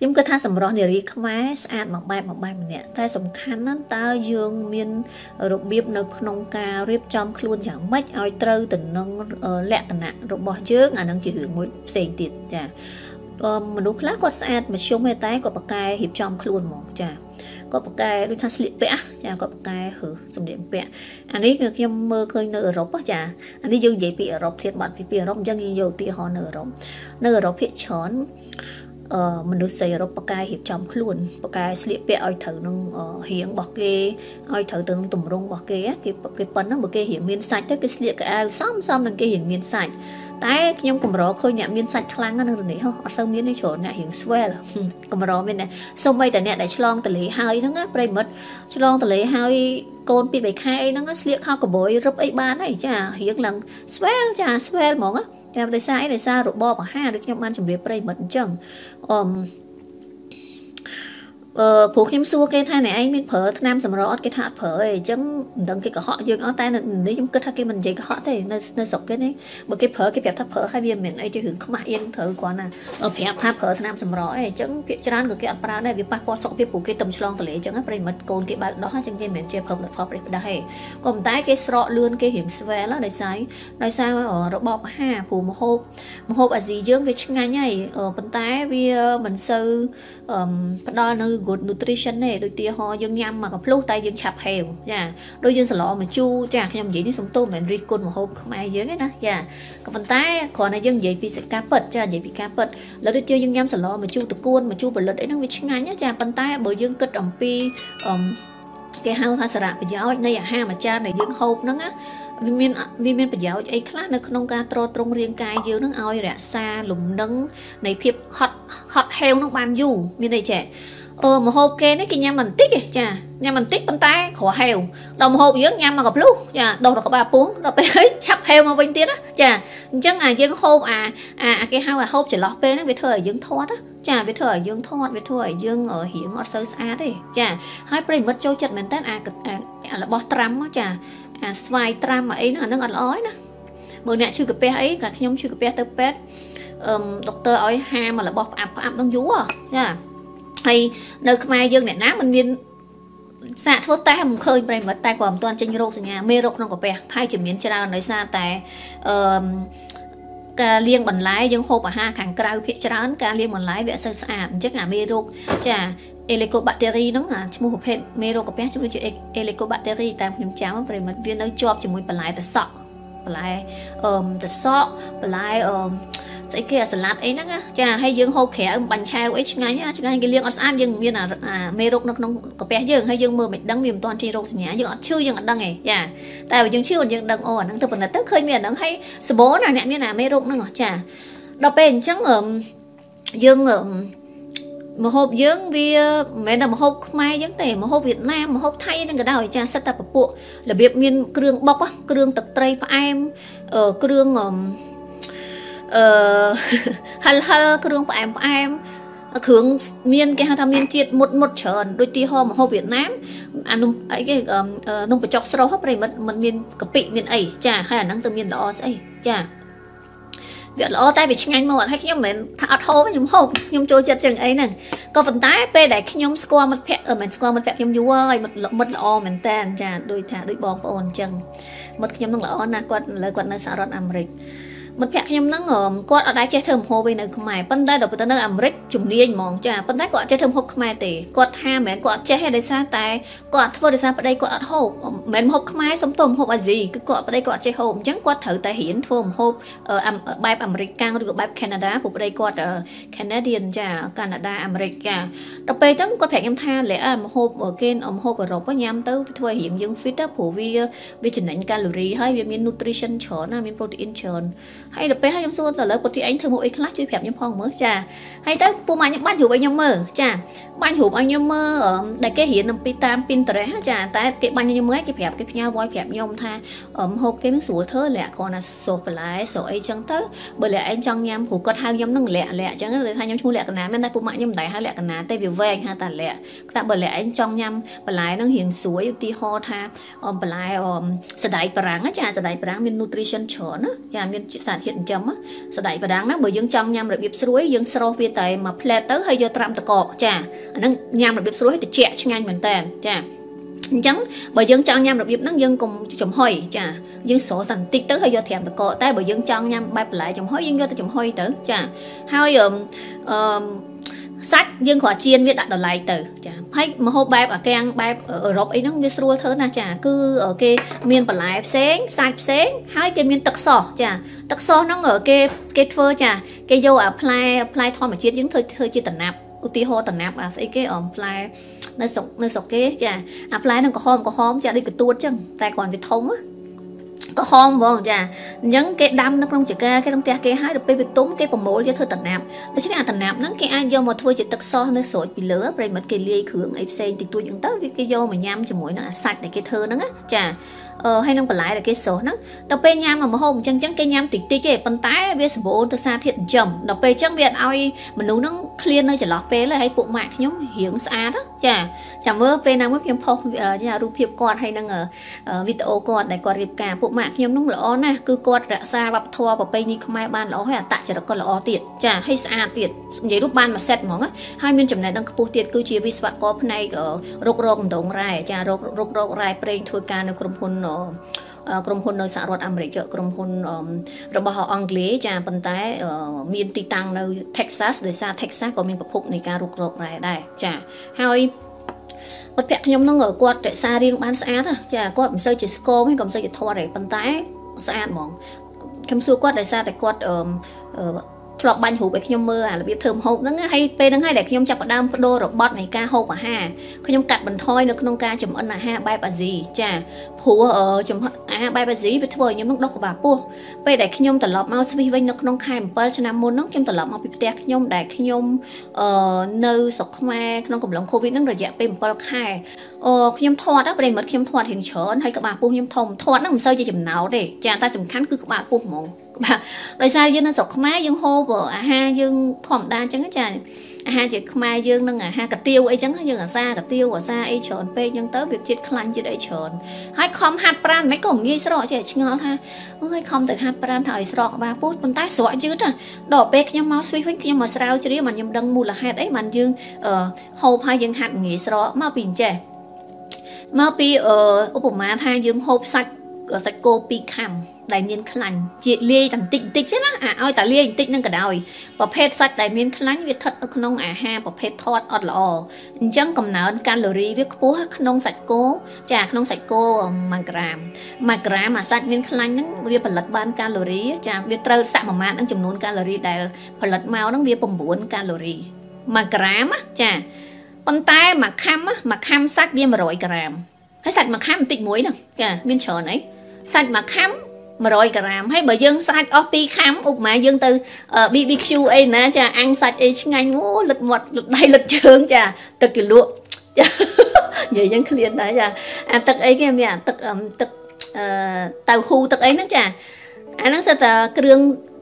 ខ្ញុំគិតថាសម្រស់នារីខ្មែរស្អាតមួយបែបមួយបែបម្នាក់តែសំខាន់ណាស់តើយើងមានរបៀបនៅក្នុងការរៀបចំខ្លួនយ៉ាងម៉េចឲ្យត្រូវទៅនឹងលក្ខណៈរបស់យើងអានឹងជារឿងមួយផ្សេងទៀតចាមនុស្សខ្លះគាត់ស្អាតមធ្យមទេតែគាត់ប្រកែរៀបចំខ្លួនហ្មងចាគាត់ប្រកែដូចថាស្លៀកពាក់ចាគាត់ប្រកែហឺសម្លៀកពាក់អានេះគឺខ្ញុំមើលឃើញនៅអឺរ៉ុបចាអានេះយើងនិយាយពីអឺរ៉ុបទៀតបាត់ពីពីអឺរ៉ុបអញ្ចឹងយើងយកឧទាហរណ៍នៅអឺរ៉ុបនៅអឺរ៉ុបភាគច្រើនអឺ មនុស្សស្រីអឺរ៉ុបបកែរៀបចំខ្លួនបកែស្លៀកពាក់ឲ្យត្រូវនឹងរៀងរបស់គេឲ្យត្រូវទៅនឹងទម្រង់របស់គេគេគេប៉ុណ្ណឹងបើគេរៀងមានសាច់ទៅគេស្លៀកកៅអៅសមសមនឹងគេរៀងមានសាច់តែខ្ញុំកម្រឃើញអ្នកមានសាច់ខ្លាំងនៅរនេះហ៎អត់សូវមានទេច្រើនអ្នករៀង swell កម្រមានតែសូម្បីតែអ្នកដែលឆ្លងតលេហើយហ្នឹងប្រិមិត្តឆ្លងតលេហើយកូនពី3ខែអីហ្នឹងស្លៀកខោកបយរឹបអីបានហើយចារៀងឡើង swell ចា swell ហ្មង តែដោយសារអីដោយសាររបបអាហារដូចខ្ញុំបានជម្រាបប្រិមិត្តអញ្ចឹងអឺ អឺព្រោះខ្ញុំសួរគេថាអ្នកឯងមានប្រើថ្នាំសម្រអត់គេថាអត់ប្រើទេអញ្ចឹងមិនដឹងគេកុហកយើងអត់តែនេះខ្ញុំគិតថាគេមិននិយាយកុហកទេនៅនៅស្រុកគេនេះបើគេប្រើគេប្រាប់ថាប្រើហើយវាមិនមែនអីជារឿងខ្មាស់អៀនត្រូវគ្រាន់ណាប្រាប់ថាប្រើថ្នាំសម្រអីអញ្ចឹងគេច្រើនក៏គេអត់ប្រើដែរវាប៉ះពាល់សុខភាពព្រោះគេទំឆ្លងទលេអញ្ចឹងប្រិមិត្តកូនគេបើកដោះអញ្ចឹងគេមិនមែនជាប្រើផលិតផលប្រេះផ្ដាស់ទេក៏ប៉ុន្តែគេស្រកលឿនគេរៀងស្វែលដោយសារដោយសាររបបអាហារព្រោះម្ហូបម្ហូបអាស៊ីយើងវាឆ្ងាញ់ហើយប៉ុន្តែវាមិនសូវ ផ្ដល់នៅ good nutrition ទេដូចទីហោយើងញ៉ាំមកកំភ្លុះតែយើងឆាប់ហេវចាដូចយើងសឡមកជូរចាខ្ញុំនិយាយនេះសំទោសមិនរិះគន់មហូបខ្មែរយើងទេណាចាក៏ប៉ុន្តែគ្រាន់តែយើងនិយាយពីសកាពិតចានិយាយពីការពិតឥឡូវដូចជាយើងញ៉ាំសឡមកជូរតកួនមកជូរផលិតអីហ្នឹងវាឆ្ងាញ់ចាប៉ុន្តែបើយើងគិតអំពីអឺគេហៅថាសារៈប្រយោជន៍នៃអាហារមួយចានដែលយើងហូបហ្នឹងណា វាមានវាមានប្រយោជន៍អីខ្លះនៅក្នុងការទ្រទ្រង់រាងកាយយើងនឹងឲ្យរក្សាលំនឹងនៃភាពហត់ហត់ហេវនឹងបានយូរមានន័យចេះអឺមហូបគេនេះគេញ៉ាំបន្តិចទេចាញ៉ាំបន្តិចប៉ុន្តែក្រហេវដល់មហូបយើងញ៉ាំមកកភ្លុះចាដុសដល់ក្បាលពោះដល់ពេលហើយឆាប់ហេវមកវិញទៀតណាចាអញ្ចឹងអាយើងហូបអាអាគេហៅអាហូបចន្លោះពេលហ្នឹងវាធ្វើឲ្យយើងធាត់ចាវាធ្វើឲ្យយើងធាត់វាធ្វើឲ្យយើងរៀងអត់សូវស្អាតទេចាហើយប្រិមិត្តចូលចិត្តមែនតើអារបស់ត្រាំចា អាស្វាយត្រាំអីហ្នឹងអាហ្នឹងអត់ល្អទេណាបើអ្នកឈឺកាពះអីក៏ខ្ញុំឈឺកាពះទៅពេទ្យអឺដុកទ័រឲ្យហាមរបស់ផ្អាប់ផ្អាប់ហ្នឹងយូរចាហើយនៅខ្មែរយើងអ្នកណាមិនមានសាកធ្វើតេស្តមិនឃើញប្រិមិត្តតែក៏មិនទាន់ចេញរោគសញ្ញាមេរោគក្នុងកាពះហើយជំនាញច្រើនដោយសារតែអឺ ការលាងបន្លែយើងហូបអាហារខាងក្រៅភាគច្រើនការលាងបន្លែវាអត់សូវស្អាតអញ្ចឹងអាមេរោគចាអេលីកូបាក់តេរីហ្នឹងឈ្មោះប្រភេទមេរោគកាពះជំនួសជាអេលីកូបាក់តេរីតាមខ្ញុំចាំប្រិមិត្តវានៅជាប់ជាមួយបន្លែតសក់បន្លែអឺតសក់បន្លែអឺ ស្អីគេអាសាឡាត់អីហ្នឹងចាហើយយើងហូបក្រៅបាញ់ឆាវអីឆ្ងាញ់ឆ្ងាញ់គេលាងអត់ស្អាតយើងមានអាមេរោគនៅក្នុងកាពះយើងហើយយើងមើលមិនដឹងវាមិនទាន់ចេញរោគសញ្ញាយើងអត់ឈឺយើងអត់ដឹងទេចាតែបើយើងឈឺយើងដឹងអូអាហ្នឹងទៅប៉ុណ្ណឹងទៅឃើញមានអាហ្នឹងហើយសបោណាអ្នកមានអាមេរោគហ្នឹងចាដល់ពេលអញ្ចឹងយើងមហូបយើងវាមិនមែនតែមហូបខ្មែរយើងទេមហូបវៀតណាមមហូបថៃហ្នឹងក៏ដោយចាសិតតែពពួករបៀបមានគ្រឿងបុកគ្រឿងទឹកត្រីផ្អែមគ្រឿង អឺហិលហិលគ្រឿងផ្អែមផ្អែមគ្រឿងមានគេហៅថាមានជាតិមុតមុតច្រើនដូចទីហោមហូបវៀតណាមអានំអីគេនំបញ្ចុកស្រស់ប្រិមិត្តมันមានកពិមានអីចាហើយអាហ្នឹងទៅមានល្អស្អីចាវាល្អតែវាឆ្ងាញ់មកហើយខ្ញុំមិនមែនថាអត់ហូបខ្ញុំហូបខ្ញុំចូលចិត្តចឹងអីហ្នឹងក៏ប៉ុន្តែពេលដែលខ្ញុំស្គាល់មិត្តភ័ក្តិមិនស្គាល់មិត្តភ័ក្តិខ្ញុំយូរហើយមិត្តមិត្តល្អមែនតើចាដូចថាដូចបងប្អូនអញ្ចឹងមិត្តខ្ញុំនឹងល្អណាស់គាត់ឥឡូវគាត់នៅសហរដ្ឋអាមេរិក មិត្តភក្តិខ្ញុំហ្នឹងគាត់អត់ដែរចេះធ្វើម្ហូបឯនៅខ្មែរប៉ុន្តែដល់ទៅនៅអាមេរិកជំនាញហ្មងចាប៉ុន្តែគាត់អត់ចេះធ្វើម្ហូបខ្មែរទេគាត់ថាមិនមែនគាត់អត់ចេះទេដោយសារតែគាត់អត់ធ្វើដោយសារប្តីគាត់អត់ហូបមិនមែនម្ហូបខ្មែរសំទោម្ហូបអាស៊ីគឺគាត់ប្តីគាត់អត់ចេះហូបអញ្ចឹងគាត់ត្រូវតែរៀនធ្វើម្ហូបបែបអាមេរិកកាំងឬក៏បែបកាណាដាព្រោះប្តីគាត់ Canadian ចាកាណាដាអាមេរិកចាដល់ពេលអញ្ចឹងគាត់ប្រាប់ខ្ញុំថាលះម្ហូបគេម្ហូបអឺរ៉ុបញ៉ាំទៅធ្វើរៀងយើង fit ព្រោះវាវាចំណេញកាឡូរីហើយវាមាន nutrition ច្រើនណាមាន protein ច្រើនហើយទៅពេលហើយខ្ញុំសួរទៅលើពុទ្ធិឯងធ្វើមុខអីខ្លះជួយប្រាប់ខ្ញុំផងមើលចាហើយទៅពូម៉ាក់ខ្ញុំបាញ់រូបឲ្យខ្ញុំមើលចាបាញ់រូបឲ្យខ្ញុំមើលដែលគេរៀនអំពីតាម Pinterest ចាតែគេបាញ់ខ្ញុំមើលគេប្រាប់គេផ្ញើ voice ប្រាប់ខ្ញុំថាហូបគេនឹងស្រួលធ្វើលាក់គ្រាន់តែសូសបន្លែសូសអីចឹងទៅបើលាក់ឯងចង់ញ៉ាំព្រោះគាត់ហៅខ្ញុំនឹងលាក់លាក់ចឹងឬថាខ្ញុំឈ្មោះលាក់កណាមែនតែពូម៉ាក់ខ្ញុំមិនដែរហៅលាក់កណាទេវាវែងហៅតែលាក់ថាបើលាក់ឯងចង់ញ៉ាំបន្លែនឹងរៀងស្រួលឧទាហរណ៍ថាបន្លែសណ្តែកបារាំងចាសណ្តែកបារាំងមាន nutrition ច្រើនណាចាមានសារធាតុចិញ្ចឹមសណ្តែកបដាំងហ្នឹងបើយើងចង់ញ៉ាំរបៀបស្រួយយើងស្រោះវាតែមួយផ្លែតទៅហើយយកត្រាំតកកចាអាហ្នឹងញ៉ាំរបៀបស្រួយត្រជាក់ឆ្ងាញ់មែនតើចាអញ្ចឹងបើយើងចង់ញ៉ាំរបៀបហ្នឹងយើងកុំចំហុយចាយើងស្រោតែបន្តិចទៅហើយយកត្រាំតកកតែបើយើងចង់ញ៉ាំបែបបន្លែចំហុយយើងយកទៅចំហុយទៅចាហើយអឺ សាច់យើងគ្រាន់ជៀនវាដាក់ដល់ឡែកទៅចាហើយមហូបបែបអាកាំងបែបអឺរ៉ុបអីហ្នឹងវាស្រួលធ្វើណាស់ចាគឺគេមានបន្លែផ្សេងសាច់ផ្សេងហើយគេមានទឹកសោះចាទឹកសោះហ្នឹងគេគេធ្វើចាគេយកអាផ្លែផ្លែធម្មជាតិយើងធ្វើធ្វើជាតំណាប់ឧទាហរណ៍តំណាប់អាស្អីគេអមផ្លែនៅស្រុកនៅស្រុកគេចាអាផ្លែហ្នឹងក្រហមក្រហមចាដូចកទួតចឹងតែគ្រាន់វាធំ ក្រហមហ្មងចាអញ្ចឹងគេដាំនៅក្នុងចកាគេក្នុងផ្ទះគេហើយដល់ពេលវាទុំគេប្រមូលយកធ្វើតំណាប់ដូច្នេះអាតំណាប់ហ្នឹងគេអាចយកមកធ្វើជាទឹកសោះនៅស្រូចពីលើប្រិមិត្តគេលាយគ្រឿងអីផ្សេងតិចតួចអញ្ចឹងទៅគេយកមកញ៉ាំជាមួយនឹងអាសាច់ដែលគេធ្វើហ្នឹងចាអឺ ហើយនឹងបន្លែដែលគេសូសហ្នឹងដល់ពេលញ៉ាំមកហូបអញ្ចឹងអញ្ចឹងគេញ៉ាំតិចតិចទេប៉ុន្តែវាសម្បូរទៅសារធាតុចិញ្ចឹមដល់ពេលអញ្ចឹងវាអត់ឲ្យមនុស្សហ្នឹងឃ្លាននៅចន្លោះពេលហើយពួកម៉ាក់ខ្ញុំរៀងស្អាតចាចាំមើលពេលណាមួយខ្ញុំផុសចារូបភាពគាត់ហើយនឹងវីដេអូគាត់ដែលគាត់រៀបការពួកម៉ាក់ខ្ញុំហ្នឹងល្អណាស់គឺគាត់រក្សាវប្បធម៌ប្រពៃណីខ្មែរបានល្អហើយអត្តចរិតគាត់ល្អទៀតចាហើយស្អាតទៀតនិយាយរូបបានមួយសេតហ្មងហើយមានចំណេះដឹងខ្ពស់ទៀតគឺជាវិស្វករផ្នែករោគរោគម្ដងរ៉ែចារោគរោគរោគរ៉ែប្រេងធ្វើការនៅក្រុមហ៊ុនក្រុមហ៊ុននៅសហរដ្ឋអាមេរិកក្រុមហ៊ុនរបស់អង់គ្លេសចាប៉ុន្តែមានទីតាំងនៅ Texas ដោយសារ Texas ក៏មានប្រភពនៃការរុករករ៉ែដែរចាហើយគាត់ពាក់ខ្ញុំនឹងគាត់រក្សារាងបានស្អាតចាគាត់មិនសូវជាស្គមទេក៏មិនសូវជាធាត់ទេប៉ុន្តែស្អាតហ្មងខ្ញុំសួរគាត់ដោយសារតែគាត់អឺ ធ្លាប់បាញ់រូបឲ្យខ្ញុំមើលអារបៀបធ្វើម្ហូបហ្នឹងហើយពេលហ្នឹងហើយដែលខ្ញុំចាប់ផ្ដើមបដូររបត់នៃការហូបអាហារខ្ញុំកាត់បន្ថយនៅក្នុងការចម្អិនអាហារបែបអាស៊ីចាព្រោះចំអាហារបែបអាស៊ីវាធ្វើឲ្យខ្ញុំនឹងដុសក្បាលពោះពេលដែលខ្ញុំត្រឡប់មកស្វីសវិញនៅក្នុងខែ7ឆ្នាំមុនហ្នឹងខ្ញុំត្រឡប់មកពីផ្ទះខ្ញុំដែលខ្ញុំអឺនៅស្រុកខ្មែរក្នុងកំឡុងកូវីដហ្នឹងរយៈពេល7ខែអូខ្ញុំធាត់ប្រិមិត្តខ្ញុំធាត់រៀងច្រើនហើយក្បាលពោះខ្ញុំធំធាត់ហ្នឹងមិនសូវជាចំណោទទេចាតែសំខាន់គឺក្បាលពោះហ្មង បាទដោយសារយើងនៅស្រុកខ្មែរយើងហូបអាហារយើងធម្មតាអញ្ចឹងចាអាហារជាខ្មែរយើងនឹងអាហារកាទៀវអីចឹងយើងអាសាកាទៀវអាសាអីច្រើនពេកចឹងទៅវាជាតិខ្លាញ់ជាតិអីច្រើនហើយខំហាត់ប្រាណមិនក៏ងាយស្រកចេះឆ្ងល់ថាអើយខំទៅហាត់ប្រាណថាឲ្យស្រកក្បាលពោះប៉ុន្តែស្រកយឺតដល់ពេលខ្ញុំមកស្វីសវិញខ្ញុំមកស្រាវជ្រាវមិនខ្ញុំដឹងមូលហេតុអីបានយើងហូបហើយយើងហាត់ងាយស្រកមកពីអញ្ចេះមកពីឧបមាថាយើងហូបសាច់ សាច់គោ2ខាំដែលមានខ្លាញ់ជាលាយតែបន្តិចបន្តិចទេណាអាឲ្យតែលាយបន្តិចនឹងក៏ដោយប្រភេទសាច់ដែលមានខ្លាញ់វាស្ថិតនៅក្នុងអាហារប្រភេទថតអត់ល្អអញ្ចឹងកំណើនកាឡូរីវាខ្ពស់ក្នុងសាច់គោចាក្នុងសាច់គោ1ក្រាម1ក្រាមអាសាច់មានខ្លាញ់ហ្នឹងវាផលិតបានកាឡូរីចាវាត្រូវសមាមាត្រនឹងចំនួនកាឡូរីដែលផលិតមកហ្នឹងវា9កាឡូរី1ក្រាមចាប៉ុន្តែមួយខាំមួយខាំសាច់វា100ក្រាមហើយសាច់មួយខាំបន្តិចមួយហ្នឹងចាមានច្រើនអី សាច់មួយខាំ100ក្រាមហើយបើយើងសាច់អស់2ខាំឧបមាយើងទៅ BBQ អីណាចាអាំងសាច់អីឆ្ងាញ់អូលឹកមាត់លឹកដៃលឹកជើងចាទឹកជលក់ចានិយាយយើងឃ្លានដែរចាអាទឹកអីគេមានអាទឹកទឹកអឺតៅហ៊ូទឹកអីហ្នឹងចាអាហ្នឹងសិតតែគ្រឿង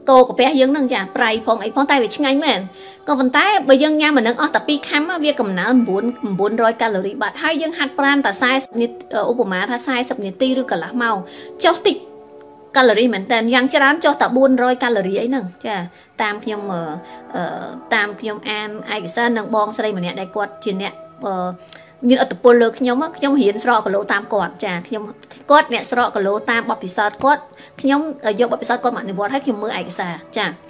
កោកាពះយើងហ្នឹងចាប្រៃផងអីផងតែវាឆ្ងាញ់មែនក៏ប៉ុន្តែបើយើងញ៉ាំអានឹងអស់តែ2ខាំវាកំណើ9 900កាឡូរីបាត់ហើយយើងហាត់ប្រាណតែ40នាទីឧបមាថា40នាទីឬកន្លះម៉ោងចុះតិចកាឡូរីមែនតើយ៉ាងច្រើនចុះតែ400កាឡូរីអីហ្នឹងចាតាមខ្ញុំតាមខ្ញុំអានឯកសារនឹងបងស្រីម្នាក់ដែលគាត់ជាអ្នក មានអត្តពលលើខ្ញុំខ្ញុំរៀនស្រកគីឡូតាមគាត់ចាខ្ញុំគាត់អ្នកស្រកគីឡូតាមបទពិសោធន៍គាត់ខ្ញុំយកបទពិសោធន៍គាត់មកអនុវត្តឲ្យខ្ញុំមើលឯកសារចា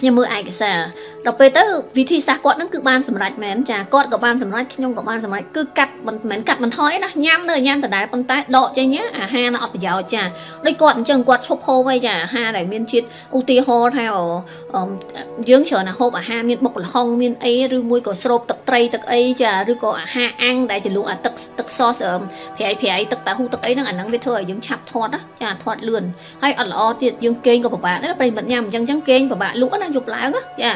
ខ្ញុំមើលឯកសារដល់ពេលទៅវិធីសាស្ត្រគាត់នឹងគឺបានសម្រេចមែនចាគាត់ក៏បានសម្រេចខ្ញុំក៏បានសម្រេចគឺកាត់មិនមែនកាត់បន្ថយណាញ៉ាំនៅញ៉ាំដដែលប៉ុន្តែដកចេញអាហារនៅអត់ប្រយោជន៍ចាដូចគាត់អញ្ចឹងគាត់ឈប់ហូបអីចាអាហារដែលមានជាតិឧទាហរណ៍ថាយើងច្រើនណាហូបអាហារមានបុកល្ហុងមានអីឬមួយក៏ស្រូបទឹកត្រីទឹកអីចាឬក៏អាហារអាំងដែលចលក់អាទឹកទឹកសសប្រៃប្រៃទឹកតាហ៊ូទឹកអីហ្នឹងអាហ្នឹងវាធ្វើឲ្យយើងឆាប់ធាត់ចាធាត់លឿនហើយអត់ល្អទៀតយើងគេងក៏ពិបាកដែរប្រិមិត្តញ៉ាំអញ្ចឹងអញ្ចឹងគេងពិបាកលក់ណាយប់ឡើងចា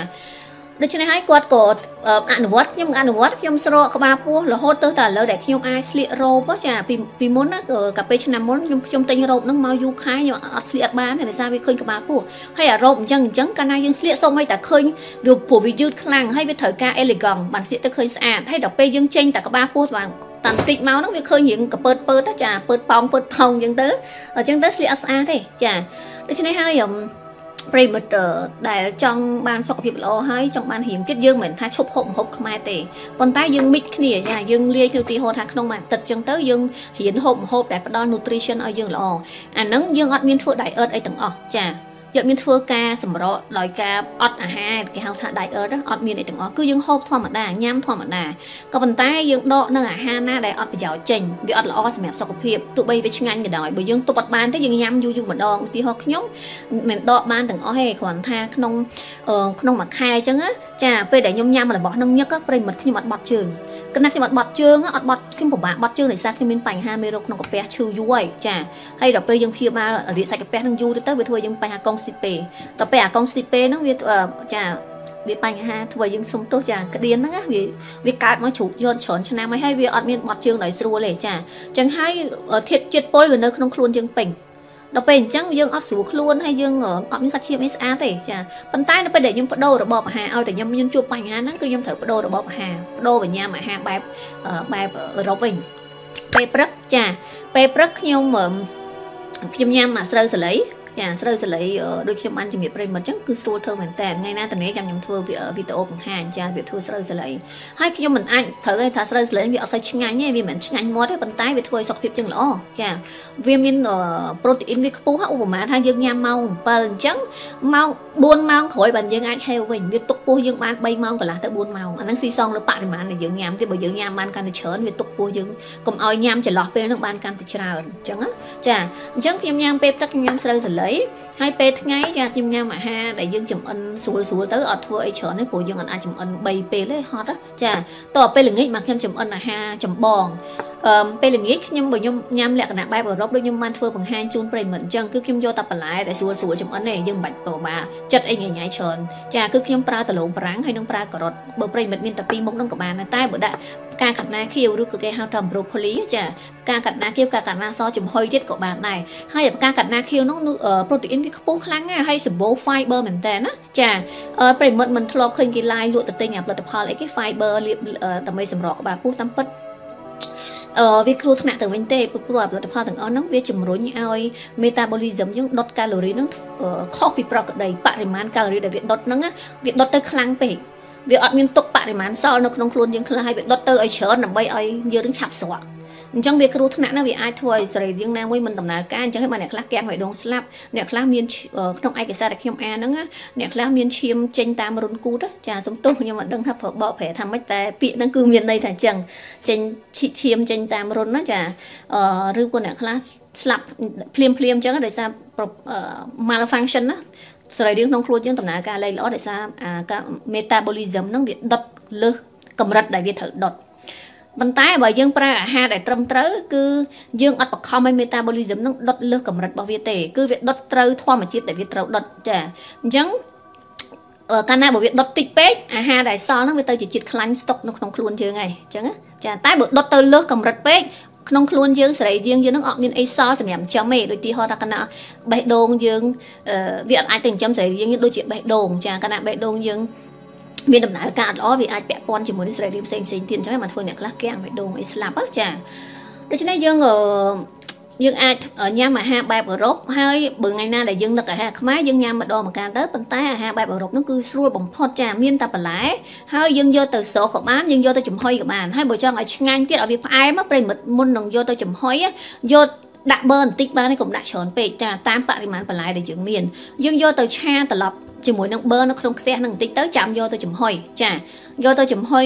ដូច្នេះហើយគាត់ក៏អនុវត្តខ្ញុំអនុវត្តខ្ញុំស្រកក្បាលពោះរហូតទៅតែឥឡូវដែលខ្ញុំអាចស្លៀករ៉ូបចាពីពីមុនណាកាពេលឆ្នាំមុនខ្ញុំខ្ញុំទិញរ៉ូបហ្នឹងមកយូរខែខ្ញុំអត់ស្លៀកអត់បានទេដោយសារវាឃើញក្បាលពោះហើយអារ៉ូបអញ្ចឹងអញ្ចឹងកាលណាយើងស្លៀកសូម្បីតែឃើញវាព្រោះវាយឺតខ្លាំងហើយវាត្រូវការ elegant បានស្លៀកទៅឃើញស្អាតហើយដល់ពេលយើងចេញតែក្បាលពោះបានតាន់តិចមកហ្នឹងវាឃើញរៀងកពើតពើតចាពើតប៉ោងពើតផោងអញ្ចឹងទៅអញ្ចឹងទៅស្លៀកអត់ស្អាតទេចាដូច្នេះហើយ ប្រិមិត្តដែលចង់បានសុខភាពល្អហើយចង់បានរៀងទៀតយើងមិនថាឈប់ហូបម្ហូបខ្មែរទេប៉ុន្តែយើងមិចគ្នាយ៉ាយើងលាយទៅទីហោថាក្នុងមួយអាទិត្យចឹងទៅយើងរៀនហូបម្ហូបដែលផ្ដល់ nutrition ឲ្យយើងល្អអាហ្នឹងយើងអត់មានធ្វើ diet អីទាំងអស់ចា យកមានធ្វើការសម្រកដោយការអត់អាហារគេហៅថា diet អត់មានអីទាំងអស់គឺយើងហូបធម្មតាញ៉ាំធម្មតាក៏ប៉ុន្តែយើងដកនៅអាហារណាដែលអត់ប្រយោជន៍ចេញវាអត់ល្អសម្រាប់សុខភាពទោះបីវាឆ្ងាញ់ក៏ដោយបើយើងទប់អត់បានទេយើងញ៉ាំយូរយូរម្ដងឧទាហរណ៍ខ្ញុំមិនដកបានទាំងអស់ទេគ្រាន់ថាក្នុងក្នុងមួយខែអញ្ចឹងចាពេលដែលខ្ញុំញ៉ាំរបស់នឹងញឹកប្រិមិត្តខ្ញុំអត់បត់ជើងគណៈខ្ញុំអត់បត់ជើងអត់បត់ខ្ញុំពិបាកបត់ជើងដោយសារខ្ញុំមានបញ្ហាមេរោគក្នុងកាពះឈឺយូរហើយចាហើយដល់ពេលយើងព្យាបាលរាគសាច់កាពះនឹងយូរទៅទៅវាធ្វើឲ្យយើងបញ្ហាកុងស្ទីពេដល់ពេលអាកុងស្ទីពេហ្នឹងវាចាវាបញ្ហាធ្វើឲ្យយើងសុំទោសចាក្តៀនហ្នឹងវាវាកើតមកជ្រូកយន់ច្រើនឆ្នាំហើយហើយវាអត់មានបត់ជើងដោយស្រួលទេចាអញ្ចឹងហើយធាតជាតិពុលវានៅក្នុងខ្លួនយើងពេញដល់ពេលអញ្ចឹងយើងអត់ស្រួលខ្លួនហើយយើងអត់មានសាច់ឈាមអីស្អាតទេចាប៉ុន្តែនៅពេលដែលខ្ញុំបដូររបបអាហារឲ្យតែខ្ញុំខ្ញុំជួបបញ្ហាហ្នឹងគឺខ្ញុំត្រូវបដូររបបអាហារបដូរបញ្ញាអាហារបែបបែបអឺរ៉ុបវិញពេលព្រឹកចាពេលព្រឹកខ្ញុំខ្ញុំញ៉ាំអាស្រូវសាលី ចាស្រូវសាលីដូចខ្ញុំបានជំរាបប្រិមិត្តអញ្ចឹងគឺស្រួលធ្វើមែនតើថ្ងៃណាតនេះចាំខ្ញុំធ្វើវីដេអូបង្ហាញចាវាធ្វើស្រូវសាលីហើយខ្ញុំមិនអាចត្រូវឲ្យថាស្រូវសាលីវាអត់សូវឆ្ងាញ់ទេវាមិនឆ្ងាញ់មាត់ទេប៉ុន្តែវាធ្វើឲ្យសុខភាពជឹងល្អចាវាមានប្រូតេអ៊ីនវាខ្ពស់ឧបមាថាយើងញ៉ាំម៉ោង7អញ្ចឹងម៉ោង4ម៉ោងក្រោយបានយើងអាចហេវវិញវាទុកពោះយើងបាន3ម៉ោងកន្លះទៅ4ម៉ោងអាហ្នឹងស៊ីសងលើបរិមាណដែលយើងញ៉ាំទៀតបើយើងញ៉ាំបានកាន់តែច្រើនវាទុកពោះយើងកុំឲ្យញ៉ាំចន្លោះពេលហ្នឹងបានកាន់តែច្រើនអញ្ចឹងចាអញ្ចឹងខ្ញុំញ៉ាំពេលព្រឹកខ្ញុំញ៉ាំស្រូវសាលីហើយពេលថ្ងៃចាខ្ញុំញ៉ាំអាហារដែលយើងចំអិនស្រួលស្រួលទៅអត់ធ្វើអីច្រើនទេព្រោះយើងអាចចំអិន3ពេលទេហត់ចាតើពេលល្ងាចមកខ្ញុំចំអិនអាហារចម្បង អឺពេលល្ងាចខ្ញុំបើខ្ញុំញ៉ាំលក្ខណៈបែបអឺរ៉ុបដូចខ្ញុំបានធ្វើបង្ហាញជូនប្រិមិត្តអញ្ចឹងគឺខ្ញុំយកតែបន្លែដែលស្រួលស្រួលចំអិនទេយើងមិនបាច់បបាចិត្តអីញ៉ៃញ៉ៃច្រើនចាគឺខ្ញុំប្រើដលងប្រាំងហើយនឹងប្រើការ៉ុតបើប្រិមិត្តមានតែពីរមុខនឹងក៏បានដែរតែបើដាក់ផ្កាកាត់ណាខៀវឬក៏គេហៅថា broccoli ចាផ្កាកាត់ណាខៀវផ្កាកាត់ណាសចំហុយទៀតក៏បានដែរហើយផ្កាកាត់ណាខៀវនោះប្រូតេអ៊ីនវាខ្ពស់ខ្លាំងណាស់ហើយសម្បូរ fiber មែនតើណាចាប្រិមិត្តមិនធ្លាប់ឃើញគេ live លក់ទៅទិញផលិតផលអីគេ fiber លាបដើម្បីសម្រកក្បាលពោះតាមពិតអឺ វាគ្រោះថ្នាក់ទៅវិញទេព្រោះផលិតផលទាំងអស់ហ្នឹងវាជំរុញឲ្យ metabolism យើងដុតកាឡូរីហ្នឹងខុសពីប្រកដីបរិមាណកាឡូរីដែលវាដុតហ្នឹងវាដុតទៅខ្លាំងពេកវាអត់មានទុកបរិមាណសល់នៅក្នុងខ្លួនយើងខ្លះហើយវាដុតទៅឲ្យច្រើនដើម្បីឲ្យយើងឆាប់ស្រក់ អញ្ចឹងវាគ្រោះថ្នាក់ណាវាអាចធ្វើឲ្យសរីរាង្គណាមួយមិនដំណើរការអញ្ចឹងហើយបើអ្នកខ្លះកាំងបេះដូងស្លាប់អ្នកខ្លះមានក្នុងឯកសារដែលខ្ញុំអានហ្នឹងអ្នកខ្លះមានឈាមចេញតាមរុនគូតចាសំទោសខ្ញុំអត់ដឹងថាប្រើបកប្រែថាម៉េចតែពាក្យហ្នឹងគឺមានន័យថាអញ្ចឹងចេញឈាមចេញតាមរុនណាចាឬក៏អ្នកខ្លះស្លាប់ភ្លាមភ្លាមអញ្ចឹងដោយសារ malfunction ណាសរីរាង្គក្នុងខ្លួនយើងដំណើរការលែងល្អដោយសារការ metabolism ហ្នឹងវាដុតលើសកម្រិតដែលវាត្រូវដុត ប៉ុន្តែបើយើងប្រើអាហារដែលត្រឹមត្រូវគឺយើងអត់បង្ខំឲ្យ metabolism នឹងដុតលើសកម្រិតរបស់វាទេគឺវាដុតត្រូវធម្មជាតិដែលវាត្រូវដុតចាអញ្ចឹងកាលណាបើវាដុតតិចពេកអាហារដែលសល់ហ្នឹងវាទៅជាជាតិខ្លាញ់ស្តុកនៅក្នុងខ្លួនយើងហើយអញ្ចឹងចាតែបើដុតទៅលើសកម្រិតពេកក្នុងខ្លួនយើងសេរីយើងយើងនឹងអត់មានអីសល់សម្រាប់ចិញ្ចឹមទេដូចទីហោថាកណាបេះដូងយើងវាអត់អាចទៅចិញ្ចឹមសេរីយើងដូចជាបេះដូងចាកណាបេះដូងយើង មានដំណើរការអត់ល្អវាអាចពាក់ព័ន្ធជាមួយនឹងសរីរាង្គផ្សេងផ្សេងទៀតអញ្ចឹងមកធ្វើអ្នកខ្លះគាំងបេះដូងអីស្លាប់ចាដូច្នេះយើងយើងអាចញ៉ាំអាហារបែបអឺរ៉ុបហើយបើថ្ងៃណាដែលយើងនឹកអាហារខ្មែរយើងញ៉ាំម្ដងម្កាលទៅប៉ុន្តែអាហារបែបអឺរ៉ុបនោះគឺស្រួលបំផុតចាមានតែបន្លែហើយយើងយកទៅស្រោក៏បានយើងយកទៅចំហុយក៏បានហើយបើចង់ឲ្យឆ្ងាញ់ទៀតឲ្យវាផ្អែមប្រិមិត្តមុននឹងយកទៅចំហុយយកដាក់បឺបន្តិចបានទេកុំដាក់ច្រើនពេកចាតាមបរិមាណបន្លែដែលយើងមានយើងយកទៅឆាត្រឡប់ ជាមួយនឹងបឺនៅក្នុងខ្ទះនឹងបន្តិចទៅចាំយកទៅចំហុយចាយកទៅចំហុយ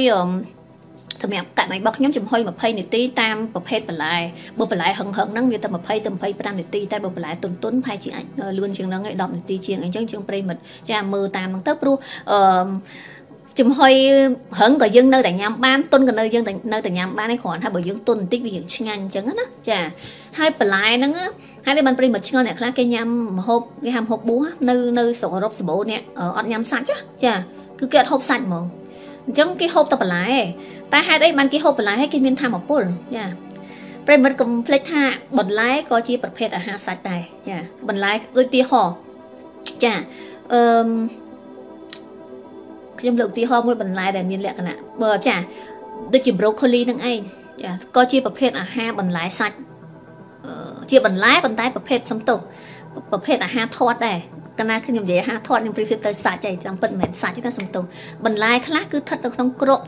សម្រាប់ករណីរបស់ខ្ញុំចំហុយ20នាទីតាមប្រភេទបន្លែបើបន្លែហឹងហឹងហ្នឹងវាទៅ20ទៅ25នាទីតែបើបន្លែទុនទុនប្រហែលជាអាចលឿនជាងហ្នឹងឯ10នាទីជាងអីចឹងជាងប្រិមិត្តចាមើលតាមហ្នឹងទៅព្រោះអឺចំហុយរឹងក៏យើងនៅតែញ៉ាំបានទុនក៏នៅយើងនៅតែញ៉ាំបានឯគ្រាន់តែបើយើងទុនបន្តិចវាយើងឆ្ងាញ់អញ្ចឹងណាចាហើយបន្លែហ្នឹង ហើយបានប្រិមិត្តឆ្ងល់អ្នកខ្លះគេញ៉ាំម្ហូបគេហាមហូបបួសនៅនៅស្រុកអឺរ៉ុបសម្បូរអ្នកអត់ញ៉ាំសាច់ចាគឺគេអត់ហូបសាច់ហ្មងអញ្ចឹងគេហូបតែបន្លែតែហេតុអីបានគេហូបបន្លែគេមានធម៌ពលចាប្រិមិត្តកុំភ្លេចថាបន្លែក៏ជាប្រភេទអាហារសាច់ដែរចាបន្លែដូចទីហោចាអឺខ្ញុំលើកឧទាហរណ៍មួយបន្លែដែលមានលក្ខណៈបើចាដូចជា broccoli នឹងឯងចាក៏ជាប្រភេទអាហារបន្លែសាច់ ជាបន្លែប៉ុន្តែប្រភេទសំទុះប្រភេទអាហារធាត់ដែរកណាខ្ញុំនិយាយហាធាត់ខ្ញុំព្រីហ្វីបទៅសាច់ហើយតាមពិតមិនមែនសាច់ទេណាសំទោសបន្លែខ្លះគឺស្ថិតនៅក្នុងក្រប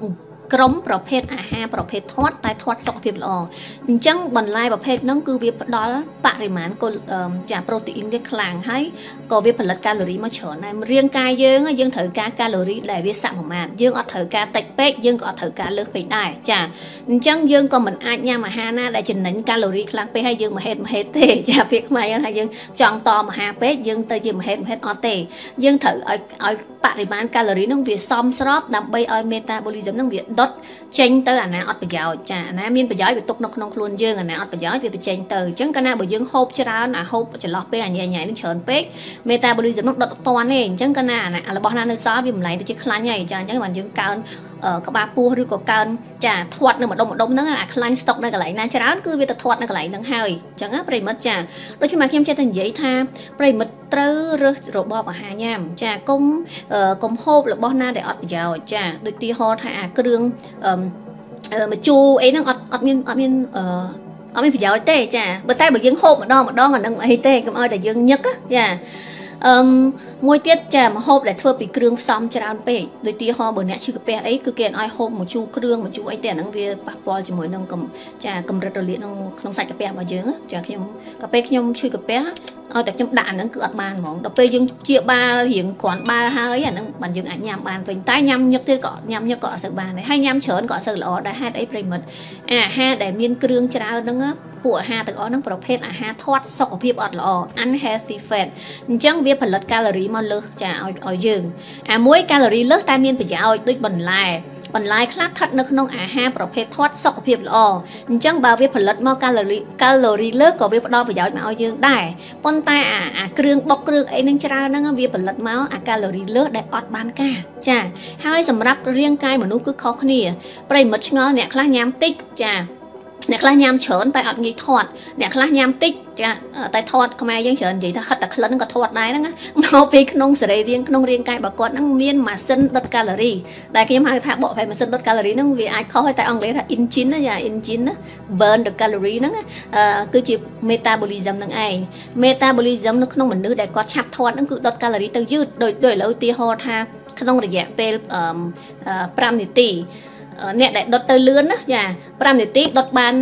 ក្រុមប្រភេទអាហារប្រភេទធាត់តែធាត់សុខភាពល្អអញ្ចឹងបន្លែប្រភេទហ្នឹងគឺវាផ្ដល់បរិមាណកូចាប្រូតេអ៊ីនវាខ្លាំងហើយក៏វាផលិតកាឡូរីមកច្រើនដែររាងកាយយើងយើងត្រូវការកាឡូរីដែលវាសមាមាត្រយើងអត់ត្រូវការតិចពេកយើងក៏អត់ត្រូវការលើសពេកដែរចាអញ្ចឹងយើងក៏មិនអាចញ៉ាំអាហារណាដែលចំណេញកាឡូរីខ្លាំងពេកហើយយើងមហេតុមហេតុទេចាពាក្យខ្មែរថាយើងចង់តមហាពេកយើងទៅជាមហេតុមហេតុអត់ទេយើងត្រូវឲ្យឲ្យបរិមាណកាឡូរីហ្នឹងវាសមស្របដើម្បីឲ្យ metabolism ហ្នឹងវាដុតចេញទៅអាណាអត់ប្រយោជន៍ចាអាណាមានប្រយោជន៍វាទុកនៅក្នុងខ្លួនយើងអាណាអត់ប្រយោជន៍វាបញ្ចេញទៅអញ្ចឹងកាលណាបើយើងហូបច្រើនអាហូបចន្លោះពេលអាញ៉ៃញ៉ៃនឹងច្រើនពេក metabolism នោះដុតអត់តាន់ទេអញ្ចឹងកាលណាអារបស់ណានៅសល់វាម្លែងទៅជាខ្លាញ់ហើយចាអញ្ចឹងបានយើងកើន ក្បាលពោះឬក៏កើនចាធាត់នៅម្ដុំម្ដុំហ្នឹងអាខ្លាញ់ស្តុកនៅកន្លែងណាច្រើនគឺវាទៅធាត់នៅកន្លែងហ្នឹងហើយអញ្ចឹងណាប្រិមិត្តចាដូចខ្ញុំខ្ញុំចេះតែនិយាយថាប្រិមិត្តត្រូវរើសរបបអាហារញ៉ាំចាកុំកុំហូបរបស់ណាដែលអត់ប្រយោជន៍ចាដូចទីហោថាអាគ្រឿងម្ជូរអីហ្នឹងអត់អត់មានអត់មានអឺអត់មានប្រយោជន៍ទេចាបើតែបើយើងហូបម្ដងម្ដងអានឹងអីទេកុំឲ្យតែយើងញឹកចាអឺ មួយទៀតចាម្ហូបដែលធ្វើពីគ្រឿងផ្សំច្រើនពេកដូចទីហោបើអ្នកឈឺកាពះអីគឺគេឲ្យហូបមួយជូរគ្រឿងមួយជូរអីទេអាហ្នឹងវាប៉ះពាល់ជាមួយនឹងចាកម្រិតរលាកក្នុងក្នុងសាច់កាពះរបស់យើងចាខ្ញុំកាពេលខ្ញុំឈឺកាពះឲ្យតែខ្ញុំដាក់អាហ្នឹងគឺអត់បានហ្មងដល់ពេលយើងជាបាលរៀងគ្រាន់បើហើយអាហ្នឹងបានយើងអាចញ៉ាំបានវិញតែញ៉ាំញឹកទៀតក៏ញ៉ាំញឹកក៏អត់សូវបានដែរហើយញ៉ាំច្រើនក៏អត់សូវល្អដែរហេតុអីប្រិមិត្តអាហារដែលមានគ្រឿងច្រើនហ្នឹងពួកអាហារទាំងអស់ហ្នឹងប្រភេទអាហារធាត់សុខភាពអត់ល្អ unhealthy fat អញ្ចឹងវាផលិតកាឡូរីមកលើសចាឲ្យឲ្យយើងអាមួយកាឡូរីលើសតែមានប្រយោជន៍ដូចបន្លែបន្លែខ្លះស្ថិតនៅក្នុងអាហារប្រភេទធាត់សុខភាពល្អអញ្ចឹងបើវាផលិតមកកាឡូរីកាឡូរីលើសក៏វាផ្ដល់ប្រយោជន៍មកឲ្យយើងដែរប៉ុន្តែអាអាគ្រឿងបុកគ្រឿងអីនឹងច្រើនហ្នឹងវាផលិតមកអាកាឡូរីលើសដែលអត់បានការចាហើយសម្រាប់រាងកាយមនុស្សគឺខុសគ្នាប្រិមិត្តឆ្ងល់អ្នកខ្លះញ៉ាំតិចចា អ្នកខ្លះញ៉ាំច្រើនតែអត់ងាយធាត់អ្នកខ្លះញ៉ាំតិចចាតែធាត់ខ្មែរយើងច្រើននិយាយថាហិតតែក្លិនក៏ធាត់ដែរហ្នឹងមកពីក្នុងសរីរាង្គក្នុងរាងកាយរបស់គាត់ហ្នឹងមានម៉ាស៊ីនដុតកាឡូរីដែលខ្ញុំហៅថាបកប្រែម៉ាស៊ីនដុតកាឡូរីហ្នឹងវាអាចខុសតែអង់គ្លេសថា engine ណាចា engine ណា burn the calorie ហ្នឹងគឺជា metabolism ហ្នឹងឯង metabolism នៅក្នុងមនុស្សដែលគាត់ឆាប់ធាត់ហ្នឹងគឺដុតកាឡូរីទៅយឺតដូចដូចឥឡូវឧទាហរណ៍ថាក្នុងរយៈពេល5នាទី អ្នកដែលដុតទៅលឿនណាចា5នាទីដុតបាន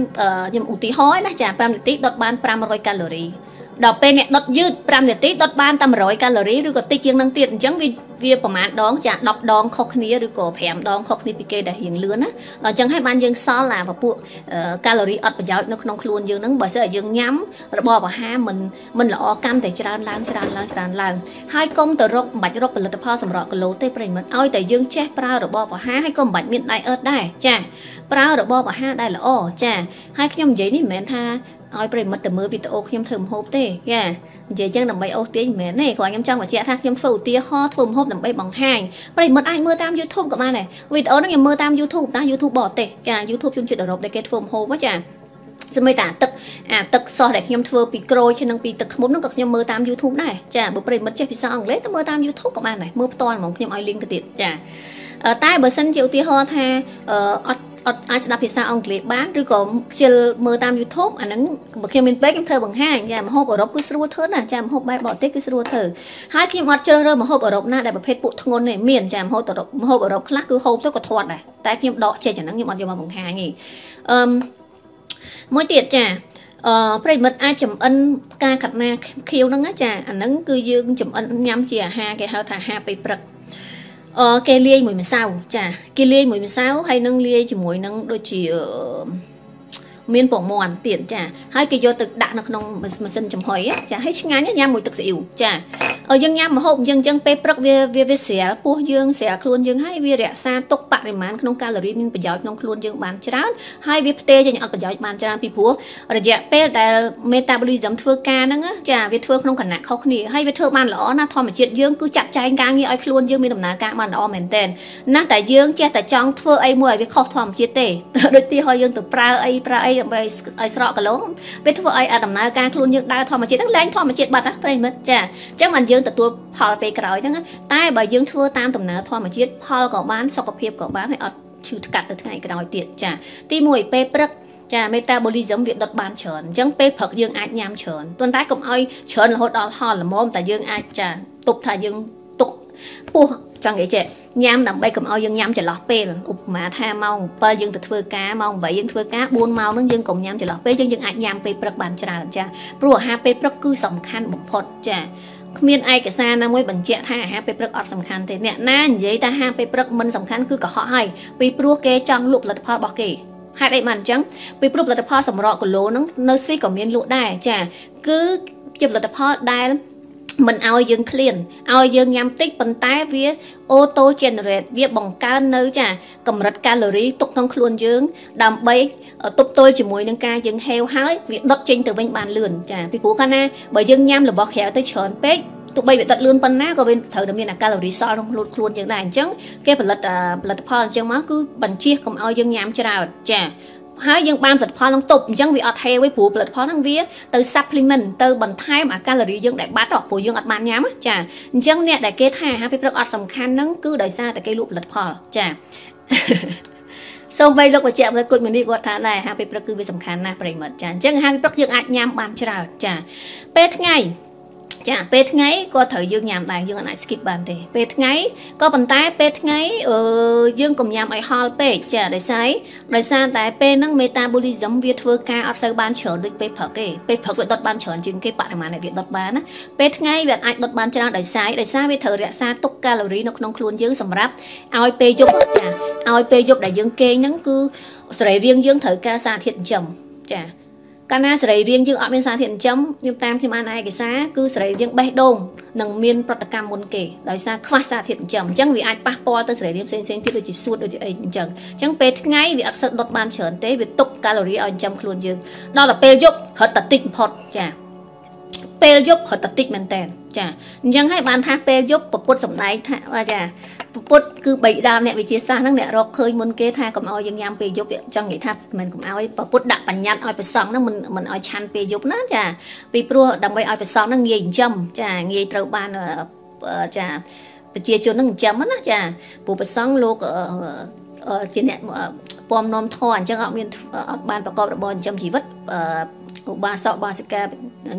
ខ្ញុំឧទាហរណ៍ណាចា5នាទីដុតបាន500កាឡូរី ដល់ពេលអ្នកដុតយឺត5នាទីដុតបានតែ100កាឡូរីឬក៏តិចជាងនឹងទៀតអញ្ចឹងវាវាប្រហែលដងចា10ដងខុសគ្នាឬក៏5ដងខុសគ្នាពីគេដែលរៀងលឿនណាដល់អញ្ចឹងហើយបានយើងសល់អាពពួកកាឡូរីអត់ប្រយោជន៍នៅក្នុងខ្លួនយើងហ្នឹងបើសិនឲ្យយើងញ៉ាំរបបអាហារមិនមិនល្អកាន់តែច្រើនឡើងច្រើនឡើងច្រើនឡើងហើយកុំទៅរកមិនបាច់រកផលិតផលសម្រក់គីឡូទេប្រិមិត្តឲ្យតែយើងចេះប្រើរបបអាហារហើយក៏មិនបាច់មានដៃអឺតដែរចាប្រើរបបអាហារដែលល្អចាហើយខ្ញុំនិយាយនេះមិនមែនថា ឲ្យប្រិមិត្តទៅមើលវីដេអូខ្ញុំធ្វើម្ហូបទេយ៉ានិយាយចឹងដើម្បីអូសទាញមិនមែនទេគ្រាន់ខ្ញុំចង់បញ្ជាក់ថាខ្ញុំធ្វើឧទាហរណ៍ធ្វើម្ហូបដើម្បីបង្ហាញប្រិមិត្តអាចមើលតាម YouTube ក៏បានដែរវីដេអូហ្នឹងខ្ញុំមើលតាម YouTube តា YouTube បរទេសចា YouTube ជនជាតិអឺរ៉ុបដែលគេធ្វើម្ហូបចាសម្រាប់តាទឹកអាទឹកសោះដែលខ្ញុំធ្វើពីក្រូចនិងពីទឹកខ្មុំនោះក៏ខ្ញុំមើលតាម YouTube ដែរចាបើប្រិមិត្តចេះភាសាអង់គ្លេសទៅមើលតាម YouTube ក៏បានដែរមើលផ្ទាល់ហ្មងខ្ញុំឲ្យ link ទៅទៀតចាតែបើសិនជាឧទាហរណ៍ថាអត់ អត់អាចស្ដាប់ភាសាអង់គ្លេសបានឬក៏ខ្ជិលមើលតាម YouTube អាហ្នឹងបើខ្ញុំមានពេកខ្ញុំធ្វើបង្ហាញចាម្ហូបអឺរ៉ុបគឺស្រួលធ្វើណាចាម្ហូបបែបបរទេសគឺស្រួលធ្វើហើយខ្ញុំអត់ជ្រើសរើសម្ហូបអឺរ៉ុបណាដែលប្រភេទពួកធ្ងន់ទេមានចាម្ហូបអឺរ៉ុបម្ហូបអឺរ៉ុបខ្លះគឺហូបទៅក៏ធាត់ដែរតែខ្ញុំដកចេញអាហ្នឹងខ្ញុំអត់យកមកបង្ហាញទេអឺមួយទៀតចាអឺប្រិមិត្តអាចចំអិនផ្កាកាត់ណាខៀវហ្នឹងចាអាហ្នឹងគឺយើងចំអិនញ៉ាំជាអាហារគេហៅថាអាហារពេលព្រឹក អឺគេលាយមួយម្សៅចាគេលាយមួយម្សៅហើយនឹងលាយជាមួយនឹងដូចជាមានពងមាន់ទៀតចាហើយគេយកទៅដាក់នៅក្នុងម៉ាស៊ីនចំហុយចាហើយឆ្ងាញ់ញ៉ាំមួយទឹកស៊ីអ៊ីវចាយើងញ៉ាំម្ហូបអញ្ចឹងអញ្ចឹងពេលព្រឹកវាវាវាស្រាលពោះយើងស្រាលខ្លួនយើងហើយវារក្សាទុកបរិមាណក្នុងកាឡូរីមានប្រយោជន៍ក្នុងខ្លួនយើងបានច្រើនហើយវាផ្ទេរចេញអត់ប្រយោជន៍បានច្រើនពីព្រោះរយៈពេលដែល metabolism ធ្វើការហ្នឹងចាវាធ្វើក្នុងគណៈខុសគ្នាហើយវាធ្វើបានល្អណាស់ធម្មជាតិយើងគឺចាត់ចែងការងារឲ្យខ្លួនយើងមានដំណើរការបានល្អមែនទែនណាស់តែយើងចេះតែចង់ធ្វើអីមួយឲ្យវាខុសធម្មជាតិទេដូចទីឲ្យយើងទៅប្រើអីប្រើអីដើម្បីឲ្យស្រកកលងវាធ្វើឲ្យដំណើរការខ្លួនយើងដើរធម្មជាតិហ្នឹងលែងធម្មជាតិបាត់ណាប្រិមិត្តចាអញ្ចឹងបានយើងទទួលផលពេលក្រោយហ្នឹងតែបើយើងធ្វើតាមដំណើរធម្មជាតិផលក៏បានសុខភាពក៏បានហើយអត់ឈឺថ្កាត់ទៅថ្ងៃក្រោយទៀតចាទី1ពេលព្រឹកចា metabolism វាដុតបានច្រើនអញ្ចឹងពេលព្រឹកយើងអាចញ៉ាំច្រើនប៉ុន្តែកុំឲ្យច្រើនរហូតដល់ហល់ល្មមតែយើងអាចចាទប់ថាយើងទុកពោះចង់និយាយចេះញ៉ាំដើម្បីកុំឲ្យយើងញ៉ាំចន្លោះពេលឧបមាថាម៉ោង7យើងទៅធ្វើការម៉ោង8យើងធ្វើការ4ម៉ោងហ្នឹងយើងកុំញ៉ាំចន្លោះពេលយើងយើងអាចញ៉ាំពេលព្រឹកបានច្រើនចាព្រោះអាហារពេលព្រឹកគឺសំខាន់បំផុតចា គ្មានឯកសារណាមួយបញ្ជាក់ថាអាហារពេលព្រឹកអត់សំខាន់ទេអ្នកណានិយាយថាអាហារពេលព្រឹកមិនសំខាន់គឺកុហកហើយពីព្រោះគេចង់លក់ផលិតផលរបស់គេហេតុអីបានអញ្ចឹងពីព្រោះផលិតផលសម្រក់គីឡូហ្នឹងនៅស្វីសក៏មានលក់ដែរចាគឺជាផលិតផលដែល មិនឲ្យយើងឃ្លានឲ្យយើងញ៉ាំតិចប៉ុន្តែវា auto generate វាបង្កើននៅចាកម្រិតកាឡូរីទុកក្នុងខ្លួនយើង ដើម្បីទប់ទល់ជាមួយនឹងការយើងហេវហើយវាដុតចេញទៅវិញបានលឿនចាពីព្រោះកាលណាបើយើងញ៉ាំរបស់ក្រៅទៅច្រើនពេកទោះបីវាដុតលឿនប៉ុណ្ណាក៏វាត្រូវតែមានអាកាឡូរីសល់ក្នុងខ្លួនខ្លួនយើងដែរអញ្ចឹងគេផលិតផលិតផលអញ្ចឹងមកគឺបញ្ជាកុំឲ្យយើងញ៉ាំច្រើនចា ហើយយើងបានផលិតផលនឹងទប់អញ្ចឹងវាអត់ហេវទេព្រោះផលិតផលហ្នឹងវាទៅ supplement ទៅបន្ថែមអាកាឡូរីយើងដែលបាត់ព្រោះយើងអត់បានញ៉ាំចាអញ្ចឹងអ្នកដែលគេថាអាហារពេលព្រឹកអត់សំខាន់ហ្នឹងគឺដោយសារតែគេលក់ផលិតផលចាសូមបីលោកបញ្ជាក់មកគុជមនីគាត់ថាដែរអាហារពេលព្រឹកគឺវាសំខាន់ណាស់ប្រិមិត្តចាអញ្ចឹងអាហារពេលព្រឹកយើងអាចញ៉ាំបានច្រើនចាពេលថ្ងៃ ចាពេលថ្ងៃក៏ត្រូវយើងញ៉ាំដែរយើងអាច skip បានទេពេលថ្ងៃក៏ប៉ុន្តែពេលថ្ងៃអឺយើងកុំញ៉ាំឲ្យហល់ពេកចាដោយសារដោយសារតែពេលហ្នឹង metabolism វាធ្វើការអត់សូវបានច្រើនដូចពេលព្រឹកទេពេលព្រឹកវាដុតបានច្រើនជាងគេបរិមាណដែលវាដុតបានណាពេលថ្ងៃវាអាចដុតបានច្រើនដោយសារដោយសារវាត្រូវរក្សាទុកកាឡូរីនៅក្នុងខ្លួនយើងសម្រាប់ឲ្យពេលយប់ចាឲ្យពេលយប់ដែលយើងគេងហ្នឹងគឺសរីរាង្គយើងត្រូវការសារធាតុចិញ្ចឹមចា កាលណាសរីរាង្គយើងអត់មានសារធាតុចិញ្ចឹមខ្ញុំតាមខ្ញុំអានឯកសារគឺសរីរាង្គបេះដូងនឹងមានប្រតិកម្មមុនគេដោយសារខ្វះសារធាតុចិញ្ចឹមអញ្ចឹងវាអាចប៉ះពាល់ទៅសរីរាង្គផ្សេងៗទៀតដូចជាសួតដូចអីអញ្ចឹងអញ្ចឹងពេលថ្ងៃវាអត់សូវដុតបានច្រើនទេវាទុកកាឡូរីឲ្យចិញ្ចឹមខ្លួនយើងដល់ទៅពេលយប់រត់តែតិចបំផុតចា ពេលយប់រត់តែតិចមែនតើចាអញ្ចឹងហើយបានថាពេលយប់ពពុទ្ធសំដែងថាចាពុទ្ធគឺបីដើមអ្នកវិទ្យាសាស្ត្រហ្នឹងអ្នករកឃើញមុនគេថាកុំឲ្យយើងញ៉ាំពេលយប់ចង់និយាយថាមិនកុំឲ្យពុទ្ធដាក់បញ្ញត្តិឲ្យប្រសងហ្នឹងមិនមិនឲ្យឆាន់ពេលយប់ណាចាពីព្រោះដើម្បីឲ្យប្រសងហ្នឹងងាយចិញ្ចឹមចាងាយត្រូវបានចាប្រជាជនហ្នឹងចិញ្ចឹមណាចាព្រោះប្រសងលោកជាអ្នកពំនាំធរអញ្ចឹងអត់មានអត់បានប្រកបរបរចិញ្ចឹមជីវិត ឧបាសកបាសិកា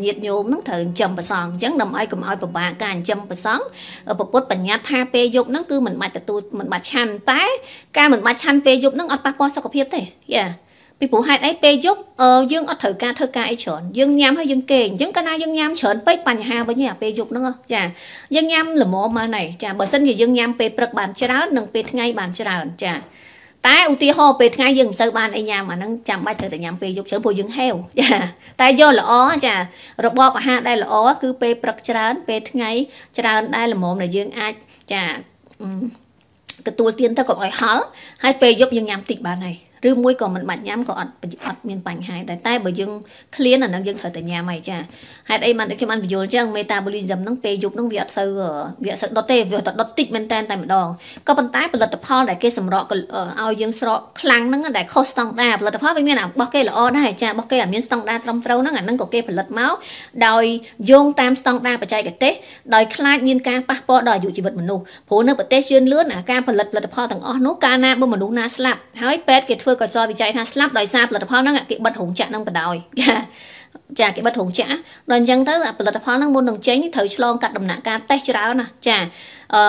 ញាតញោមហ្នឹងត្រូវចិញ្ចឹមប្រសងអញ្ចឹងដើម្បីកុំឲ្យពិបាកការចិញ្ចឹមប្រសងពពុទ្ធបញ្ញត្តិថាពេលយប់ហ្នឹងគឺមិនបាច់ទទួលមិនបាច់ឆាន់តែការមិនបាច់ឆាន់ពេលយប់ហ្នឹងអត់ប៉ះពាល់សុខភាពទេយ៉ាពីព្រោះហេតុអីពេលយប់យើងអត់ត្រូវការធ្វើការអីច្រើនយើងញ៉ាំហើយយើងគេងអញ្ចឹងកាលណាយើងញ៉ាំច្រើនពេកបញ្ហាវិញអាពេលយប់ហ្នឹងចាយើងញ៉ាំល្មមមកណៃចាបើសិនជាយើងញ៉ាំពេលព្រឹកបានច្រើននិងពេលថ្ងៃបានច្រើនចា តែឧទាហរណ៍ពេលថ្ងៃយើងមិនសូវបានអីញ៉ាំអាហ្នឹងចាំបាច់ត្រូវតែញ៉ាំពេលយប់ច្រើនព្រោះយើងហេវចាតែយកល្អចារបបអាហារដែលល្អគឺពេលព្រឹកច្រើន ពេលថ្ងៃច្រើនដែលល្មមដែលយើងអាចចាទទួលទានទៅកុំឲ្យហល់ហើយពេលយប់យើងញ៉ាំតិចបានហើយ ឬមួយក៏មិនបាច់ញ៉ាំក៏អត់អត់មានបញ្ហាតែតែបើយើងឃ្លានអានឹងយើងត្រូវតែញ៉ាំហើយចាហេតុអីបានខ្ញុំបានបញ្យល់ចឹង metabolism ហ្នឹងពេលយប់ហ្នឹងវាអត់សូវវាអត់សូវដុតទេវាតែដុតតិចមែនតែតែម្ដងក៏ប៉ុន្តែផលិតផលដែលគេសម្រកឲ្យយើងស្រកខ្លាំងហ្នឹងដែលខុសស្តង់ដារផលិតផលវាមានរបស់គេល្អដែរចារបស់គេអាមានស្តង់ដារត្រឹមត្រូវហ្នឹងអាហ្នឹងក៏គេផលិតមកដោយយោងតាមស្តង់ដារបច្ចេកទេសដោយខ្លាចមានការប៉ះពាល់ដល់អាយុជីវិតមនុស្សព្រោះនៅប្រទេសជឿនលឿនការផលិតផលិតផលទាំងអស់នោះកាលណាបើមនុស្សណាស្លាប់ហើយពេទ្យគេធ្វើកសលវិច័យថាស្លាប់ដោយសារផលិតផលហ្នឹងគេបិទរោងចក្រហ្នឹងបដ ாய் ចាគេបិទរោងចក្រដល់អញ្ចឹងទៅផលិតផលហ្នឹងមុននឹងចេញត្រូវឆ្លងកាត់ដំណាក់កាលតេស្តច្រើនណាចាអឺ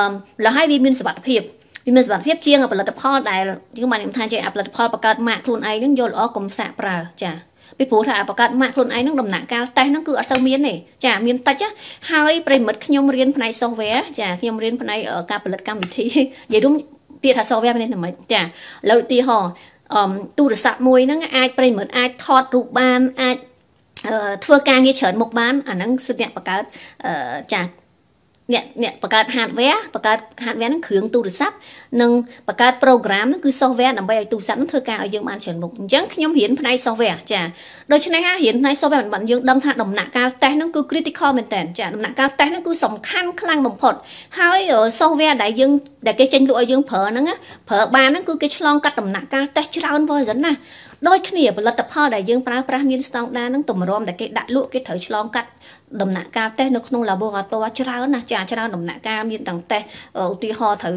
លហើយវាមានសុវត្ថិភាពវាមានសុវត្ថិភាពជាងផលិតផលដែលយើងបាននិយាយថាជាផលិតផលបង្កើតម៉ាកខ្លួនឯងហ្នឹងយកល្អកុំសាកប្រើចាពីព្រោះថាបង្កើតម៉ាកខ្លួនឯងហ្នឹងដំណាក់កាលតេស្តហ្នឹងគឺអត់សូវមានទេចាមានតិចហើយប្រិមិត្តខ្ញុំរៀនផ្នែក software ចាខ្ញុំរៀនផ្នែកការផលិតកម្មវិធីនិយាយរួមពាក្យថា software មានតែមិនចាឥឡូវឧទាហរណ៍ អឺទូរស័ព្ទមួយហ្នឹងអាចប្រិមិត្តអាចថតរូបបានអាចធ្វើការងារច្រើនមុខបានអាហ្នឹងសិទ្ធិអ្នកបង្កើតចា អ្នកអ្នកបង្កើត hardware បង្កើត hardware ហ្នឹងគ្រឿងទូរស័ព្ទនិងបង្កើត program ហ្នឹងគឺ software ដើម្បីឲ្យទូរស័ព្ទហ្នឹងធ្វើការឲ្យយើងបានច្រើនមុខអញ្ចឹងខ្ញុំរៀនផ្នែក software ចាដូច្នេះហើយរៀនផ្នែក software បានយើងដឹងថាដំណាក់កាល test ហ្នឹងគឺ critical មែនតើចាដំណាក់កាល test ហ្នឹងគឺសំខាន់ខ្លាំងបំផុតហើយ software ដែលយើងដែលគេចេញលក់ឲ្យយើងប្រើហ្នឹងប្រើបានហ្នឹងគឺគេឆ្លងកាត់ដំណាក់កាល test ច្រើន version ណា ដូចគ្នាផលិតផលដែលយើងប្រើប្រាស់មានស្តង់ដារនឹងតម្រាំដែលគេដាក់លក់គេត្រូវឆ្លងកាត់ដំណាក់កាលតេស្តនៅក្នុង laboratoire ច្រើនណាស់ចាច្រើនដំណាក់កាលមានទាំងតេស្តឧទាហរណ៍ត្រូវ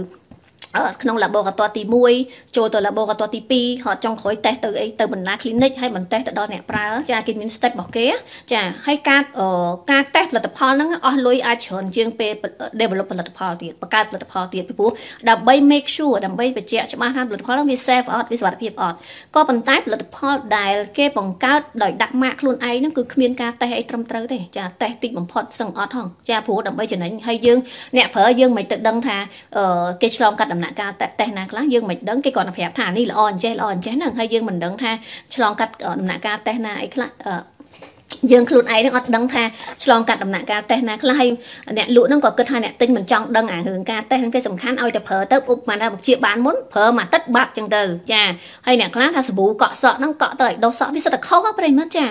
ក្នុង laboratory ទី1ចូលទៅ laboratory ទី 2họ ចង់ក្រោយតេស្តទៅអីទៅបណ្ដា clinic ហើយបន្តេស្តទៅដល់អ្នកប្រើចាគេមាន step របស់គេចាហើយការការតេស្តផលិតផលហ្នឹងអស់លុយអាចច្រើនជាងពេល develop ផលិតផលទៀតបង្កើតផលិតផលទៀតពីព្រោះដើម្បី make sure ដើម្បីបញ្ជាក់ច្បាស់ថាផលិតផលហ្នឹងវា safe អត់វាសុវត្ថិភាពអត់ក៏ប៉ុន្តែផលិតផលដែលគេបង្កើតដោយដាក់ម៉ាកខ្លួនឯងហ្នឹងគឺគ្មានការតេស្តអីត្រឹមត្រូវទេចាតេស្តតិចបំផុតសឹងអត់ហងចាព្រោះដើម្បីចំណេញហើយយើងអ្នកប្រើយើងមិនទៅដឹងថាគេឆ្លងកាត់ដំណាក់កាលតេស្តណាខ្លះយើងមិនដឹងគេគាត់ប្រាប់ថានេះល្អអញ្ចេះល្អអញ្ចេះហ្នឹងហើយយើងមិនដឹងថាឆ្លងកាត់ដំណាក់កាលតេស្តណាអីខ្លះយើងខ្លួនឯងនឹងអត់ដឹងថាឆ្លងកាត់ដំណាក់កាលតេស្តណាខ្លះហើយអ្នកលក់ហ្នឹងក៏គិតថាអ្នកទិញមិនចង់ដឹងអារឿងការតេស្តហ្នឹងគេសំខាន់ឲ្យតែប្រើទៅឧបមាថាជាបានមុនប្រើមួយអាទិត្យបាត់ចឹងទៅចាហើយអ្នកខ្លះថាសាប៊ូកក់សក់ហ្នឹងកក់ទៅឲ្យដុសសក់វាសិតតែខុសប្រិមិត្តចា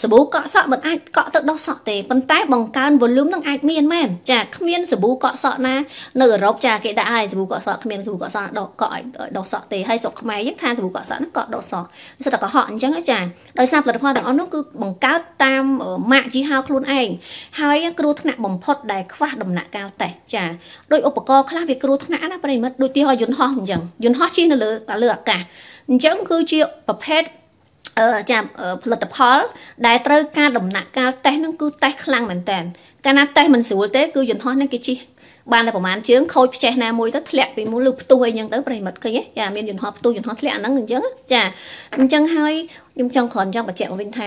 សាប៊ូកក់សក់មិនអាចកក់ទឹកដុសសក់ទេប៉ុន្តែបង្កើន volume នឹងអាចមានមែនចាគ្មានសាប៊ូកក់សក់ណានៅអឺរ៉ុបចាគេដាក់ឲ្យសាប៊ូកក់សក់គ្មានសាប៊ូកក់សក់ដកកក់ឲ្យដុសសក់ទេហើយស្រុកខ្មែរយើងថាសាប៊ូកក់សក់ហ្នឹងកក់ដុសសក់សិតតែកុហកអញ្ចឹងចាដោយសារផលិតផលទាំងអស់នោះគឺបង្កើតតាមម៉ាកជីហោខ្លួនឯងហើយគ្រោះថ្នាក់បំផុតដែលខ្វះដំណាក់កាលតេស្តចាដោយឧបករណ៍ខ្លះវាគ្រោះថ្នាក់ណាប្រិមិត្តដូចទីហោយន្តហោះអញ្ចឹងយន្តហោះជិះនៅលើលើអាកាសអញ្ចឹងគឺជាប្រភេទអឺ ចាផលិតផល ដែលត្រូវការដំណាក់កាលតេស្តហ្នឹងគឺតេស្តខ្លាំងមែនតើកាលណាតេស្តមិនស្រួលទេគឺយន្តហោះហ្នឹងគេជិះបានតែប្រហែលជើងខូចផ្ចេះណាមួយទៅធ្លាក់ពីមូលឬផ្ទុះអីចឹងទៅប្រិមិត្តឃើញចាមានយន្តហោះផ្ទុះយន្តហោះធ្លាក់អាហ្នឹងអញ្ចឹងចាអញ្ចឹងហើយខ្ញុំចង់គ្រាន់ចង់បញ្ជាក់វិញថា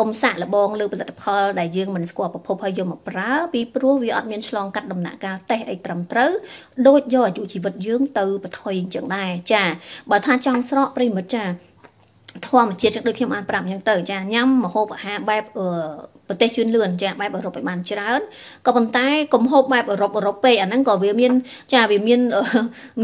កុំសាក់លបងលើផលិតផលដែលយើងមិនស្គាល់ប្រភពហើយយកមកប្រើពីព្រោះវាអត់មានឆ្លងកាត់ដំណាក់កាលតេស្តអីត្រឹមត្រូវដូចយកអាយុជីវិតយើងទៅបន្ថយអញ្ចឹងដែរចាបើថាចង់ស្រកប្រិមិត្តចា ធម្មជាតិចឹងដូចខ្ញុំបានប្រាប់អញ្ចឹងទៅចាញ៉ាំម្ហូបអាហារបែប ប្រទេសជឿនលឿនចាបែបអឺរ៉ុបឲ្យបានច្រើនក៏ប៉ុន្តែកុំហូបបែបអឺរ៉ុបអឺរ៉ុបពេកអាហ្នឹងក៏វាមានចាវាមាន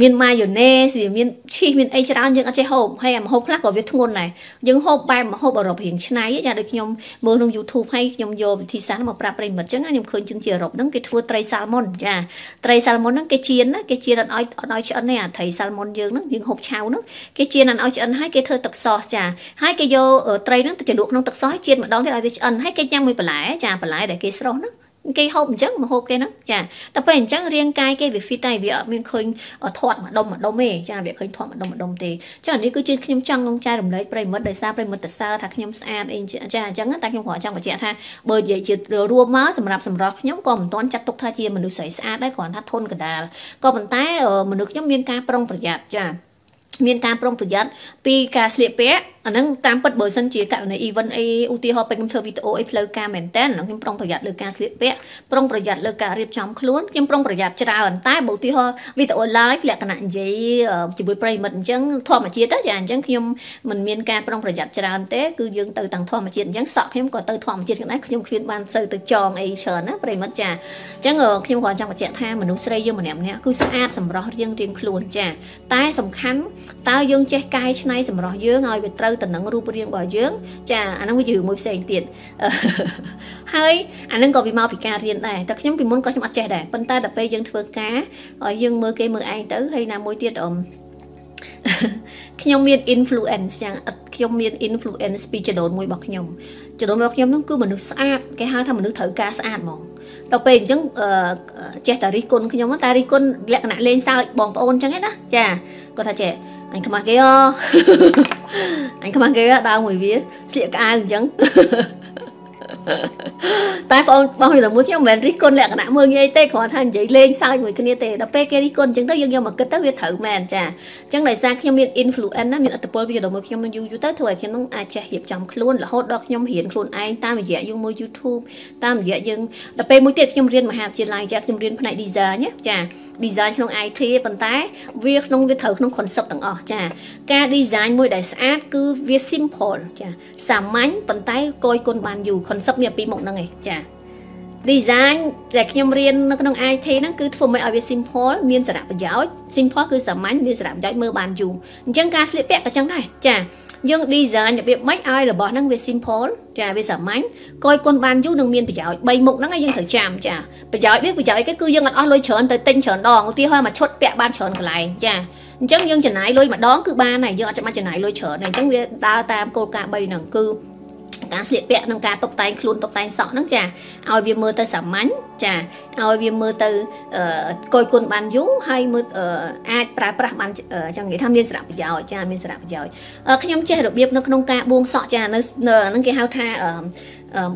មានម៉ាយ៉ូណេសវាមានឈីសមានអីច្រើនយើងអត់ចេះហូបហើយអាម្ហូបខ្លះក៏វាធ្ងន់ដែរយើងហូបបែបម្ហូបអឺរ៉ុបរៀងឆ្នៃចាដូចខ្ញុំមើលក្នុង YouTube ហើយខ្ញុំយកវិធីសាស្ត្រមកប្រាប់ប្រិមិត្តចឹងខ្ញុំឃើញជនជាអឺរ៉ុបហ្នឹងគេធ្វើត្រីសាល់មុនចាត្រីសាល់មុនហ្នឹងគេចៀនណាគេចៀនអត់ឲ្យអត់ឲ្យឆ្អិនទេអាត្រីសាល់មុនយើងហ្នឹងយើងហូបឆៅហ្នឹងគេចៀនអត់ឲ្យឆ្អិនហើយគេធ្វើទឹកសសចាហើយគេយកត្រីហ្នឹងទៅជ្រលក់ក្នុងទឹកសសហើយចៀនម្ដងទៀតឲ្យវាឆ្អិនហើយគេញ៉ាំមួយបន្លែចាបន្លែលែដែលគេស្រស់ហ្នឹងគេហូបអញ្ចឹងមកហូបគេហ្នឹងចាដល់ពេលអញ្ចឹងរាងកាយគេវា fit តែវាអត់មានឃើញធាត់ម្ដុំម្ដុំទេចាវាឃើញធាត់ម្ដុំម្ដុំទេចានេះគឺជាខ្ញុំចង់ងចែករំលែកប្រិមិត្តដោយសារប្រិមិត្តទៅសើថាខ្ញុំស្អាតអីចាអញ្ចឹងតែខ្ញុំគ្រាន់ចង់បញ្ជាក់ថាបើនិយាយជារួមមកសម្រាប់សម្រស់ខ្ញុំក៏មិនទាន់ចាត់ទុកថាជាមនុស្សស្រីស្អាតដែរគ្រាន់ថាធន់កដាលក៏ប៉ុន្តែមនុស្សខ្ញុំមានការប្រុងប្រយ័ត្នចាមានការប្រុងប្រយ័ត្នពីការស្លៀកពាក់ អាហ្នឹងតាមពិតបើសិនជាករណី event អីឧទាហរណ៍ពេលខ្ញុំធ្វើវីដេអូអីផ្លូវការមែនតើខ្ញុំប្រុងប្រយ័ត្នលើការស្លៀកពាក់ប្រុងប្រយ័ត្នលើការរៀបចំខ្លួនខ្ញុំប្រុងប្រយ័ត្នច្រើនតែបើឧទាហរណ៍វីដេអូ live លក្ខណៈនិយាយជាមួយប្រិមិត្តអញ្ចឹងធម្មជាតិចាអញ្ចឹងខ្ញុំមិនមានការប្រុងប្រយ័ត្នច្រើនទេគឺយើងទៅទាំងធម្មជាតិអញ្ចឹងសក់ខ្ញុំក៏ទៅធម្មជាតិដែរខ្ញុំគ្មានបានសូវទៅចងអីច្រើនណាប្រិមិត្តចាអញ្ចឹងខ្ញុំគ្រាន់ចង់បញ្ជាក់ថាមនុស្សស្រីយើងម្នាក់ម្នាក់គឺស្អាតសម្រស់រៀងរៀងខ្លួនចាតែសំខាន់តើយើងចេះកែច្នៃសម្រស់យើងឲ្យវាត្រូវទៅនឹងរូបរាងរបស់យើង ចាអាហ្នឹងវាជារឿងមួយផ្សេងទៀតហើយអាហ្នឹងក៏វាមកពីការរៀនដែរតែខ្ញុំពីមុនក៏ខ្ញុំអត់ចេះដែរប៉ុន្តែដល់ពេលយើងធ្វើការឲ្យយើងមើលគេមើលឯងទៅហើយណាមួយទៀតអមខ្ញុំមាន influence ចឹងខ្ញុំមាន influence ពីចដូនមួយរបស់ខ្ញុំចដូនរបស់ខ្ញុំនោះគឺមនុស្សស្អាតគេហៅថាមនុស្សត្រូវការស្អាតហ្មងដល់ពេលអញ្ចឹងចេះតែរិះគន់ខ្ញុំតែរិះគន់លក្ខណៈលេងសើចបងប្អូនអញ្ចឹងឯណាចាគាត់ថាចេះ អញខ្មាស់គេអូអញខ្មាស់គេដើរមួយវាស្លៀកក្អៅអញ្ចឹង តែបងបងយល់មួយខ្ញុំមិនមែនរិះគន់លក្ខណៈមើលងាយទេគ្រាន់ថានិយាយលេងសើចមួយគ្នាទេដល់ពេលគេរិះគន់អញ្ចឹងទៅយើងយកមកគិតទៅវាត្រូវមែនចាអញ្ចឹងដោយសារខ្ញុំមាន influence ណាមានអត្តពលពីយល់មួយខ្ញុំយូរយូរទៅធ្វើឲ្យខ្ញុំនឹងអាចចេះរៀបចំខ្លួនរហូតដល់ខ្ញុំរៀនខ្លួនឯងតាមរយៈយើងមើល YouTube តាមរយៈយើងដល់ពេលមួយទៀតខ្ញុំរៀនមហាវិទ្យាល័យចាខ្ញុំរៀនផ្នែក design ចា design ក្នុង IT ប៉ុន្តែវាក្នុងវាត្រូវក្នុង concept ទាំងអស់ចាការ design មួយដែលស្អាតគឺវា simple ចាសាមញ្ញប៉ុន្តែគយគុណបានយូរ concept មានពីមុខហ្នឹងឯងចា design ដែលខ្ញុំរៀននៅក្នុង IT ហ្នឹងគឺធ្វើឲ្យវា simple មានសារៈប្រយោជន៍ simple គឺសាមញ្ញមានសារៈប្រយោជន៍មើលបានយូរអញ្ចឹងការស្លៀកពាក់ក៏ចឹងដែរចាយើង design របៀបម៉េចឲ្យរបស់ហ្នឹងវា simple ចាវាសាមញ្ញកយគុណបានយូរនឹងមានប្រយោជន៍3មុខហ្នឹងយើងត្រូវចាំចាប្រយោជន៍វាប្រយោជន៍គេគឺយើងអត់អស់លុយច្រើនទៅទិញច្រើនដងឧទាហរណ៍មួយឈុតពាក់បានច្រើនកន្លែងចាអញ្ចឹងយើងចំណាយលុយម្ដងគឺបានហើយយើងអត់ចាំបាច់ចំណាយលុយច្រើនទេអញ្ចឹងវាដើរតាមគោលការណ៍3ហ្នឹងគឺ ការស្លៀកពាក់និងការតុបតែងខ្លួនតុបតែងសក់ហ្នឹងចាឲ្យវាមើលទៅសាមញ្ញចាឲ្យវាមើលទៅកយគុណបានយូរហើយមើលអាចប្រើប្រាស់បានចឹងនិយាយថាមានសារៈប្រយោជន៍ចាមានសារៈប្រយោជន៍ខ្ញុំចេះរបៀបនៅក្នុងការបួងសក់ចានៅហ្នឹងគេហៅថា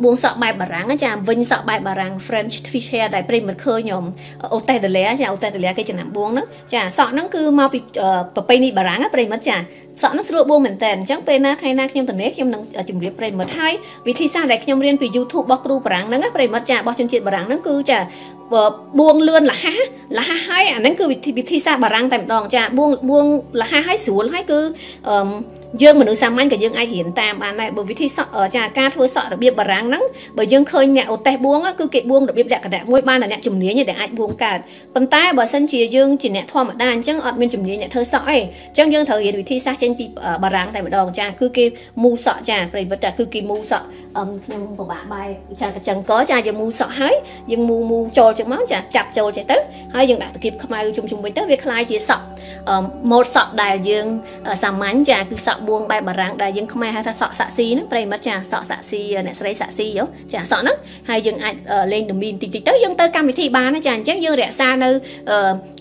បួងសក់បែបបារាំងចាវិញសក់បែបបារាំង French fish hair ដែលប្រិមិត្តឃើញខ្ញុំអូតេដលាចាអូតេដលាគេចំណាំបួងហ្នឹងចាសក់ហ្នឹងគឺមកពីប្រពៃណីបារាំងប្រិមិត្តចាសក់ហ្នឹងស្រួលបួងមែនតើអញ្ចឹងពេលណាថ្ងៃណាខ្ញុំទៅនេះខ្ញុំនឹងជម្រាបប្រិមិត្តហើយវិធីសាស្ត្រដែលខ្ញុំរៀនពី YouTube របស់គ្រូបារាំងហ្នឹងប្រិមិត្តចារបស់ជនជាតិបារាំងហ្នឹងគឺចា បួងលឿនលះលះហើយអាហ្នឹងគឺវិធីវិធីសាស្ត្របារាំងតែម្ដងចាបួងបួងលះហើយស្រួលហើយគឺអឺយើងមនុស្សសាមញ្ញក៏យើងអាចរៀនតាមបានដែរបើវិធីសក់ចាការធ្វើសក់របៀបបារាំងហ្នឹងបើយើងឃើញអ្នកអូតេសបួងគឺគេបួងរបៀបលក្ខណៈមួយបានតែអ្នកជំនាញដែលអាចបួងកើតប៉ុន្តែបើសិនជាយើងជាអ្នកធម្មតាអញ្ចឹងអត់មានជំនាញអ្នកធ្វើសក់អីអញ្ចឹងយើងត្រូវរៀនវិធីសាស្ត្រចេញពីបារាំងតែម្ដងចាគឺគេមូសក់ចាប្រិយមិត្តចាគឺគេមូសក់អឹមខ្ញុំពិបាកបែរចាកញ្ចឹងកចាយើងមូសក់ហើយយើងមូមូចូលចឹងមកចាចាប់ចូលចេះទៅហើយយើងដាក់តាគៀបខ្មៅជុំជុំវិញទៅវាคล้ายជាសក់ម៉ូតសក់ដែលយើងសាមញ្ញចាគឺសក់បួងបែបបារាំងដែលយើងខ្មែរហៅថាសក់សាក់ស៊ីហ្នឹងប្រិមិត្តចាសក់សាក់ស៊ីអ្នកស្រីសាក់ស៊ីយោចាសក់ហ្នឹងហើយយើងអាចលេងដមីនតិចតិចទៅយើងទៅកម្មវិធីបានចាអញ្ចឹងយើងរក្សានៅ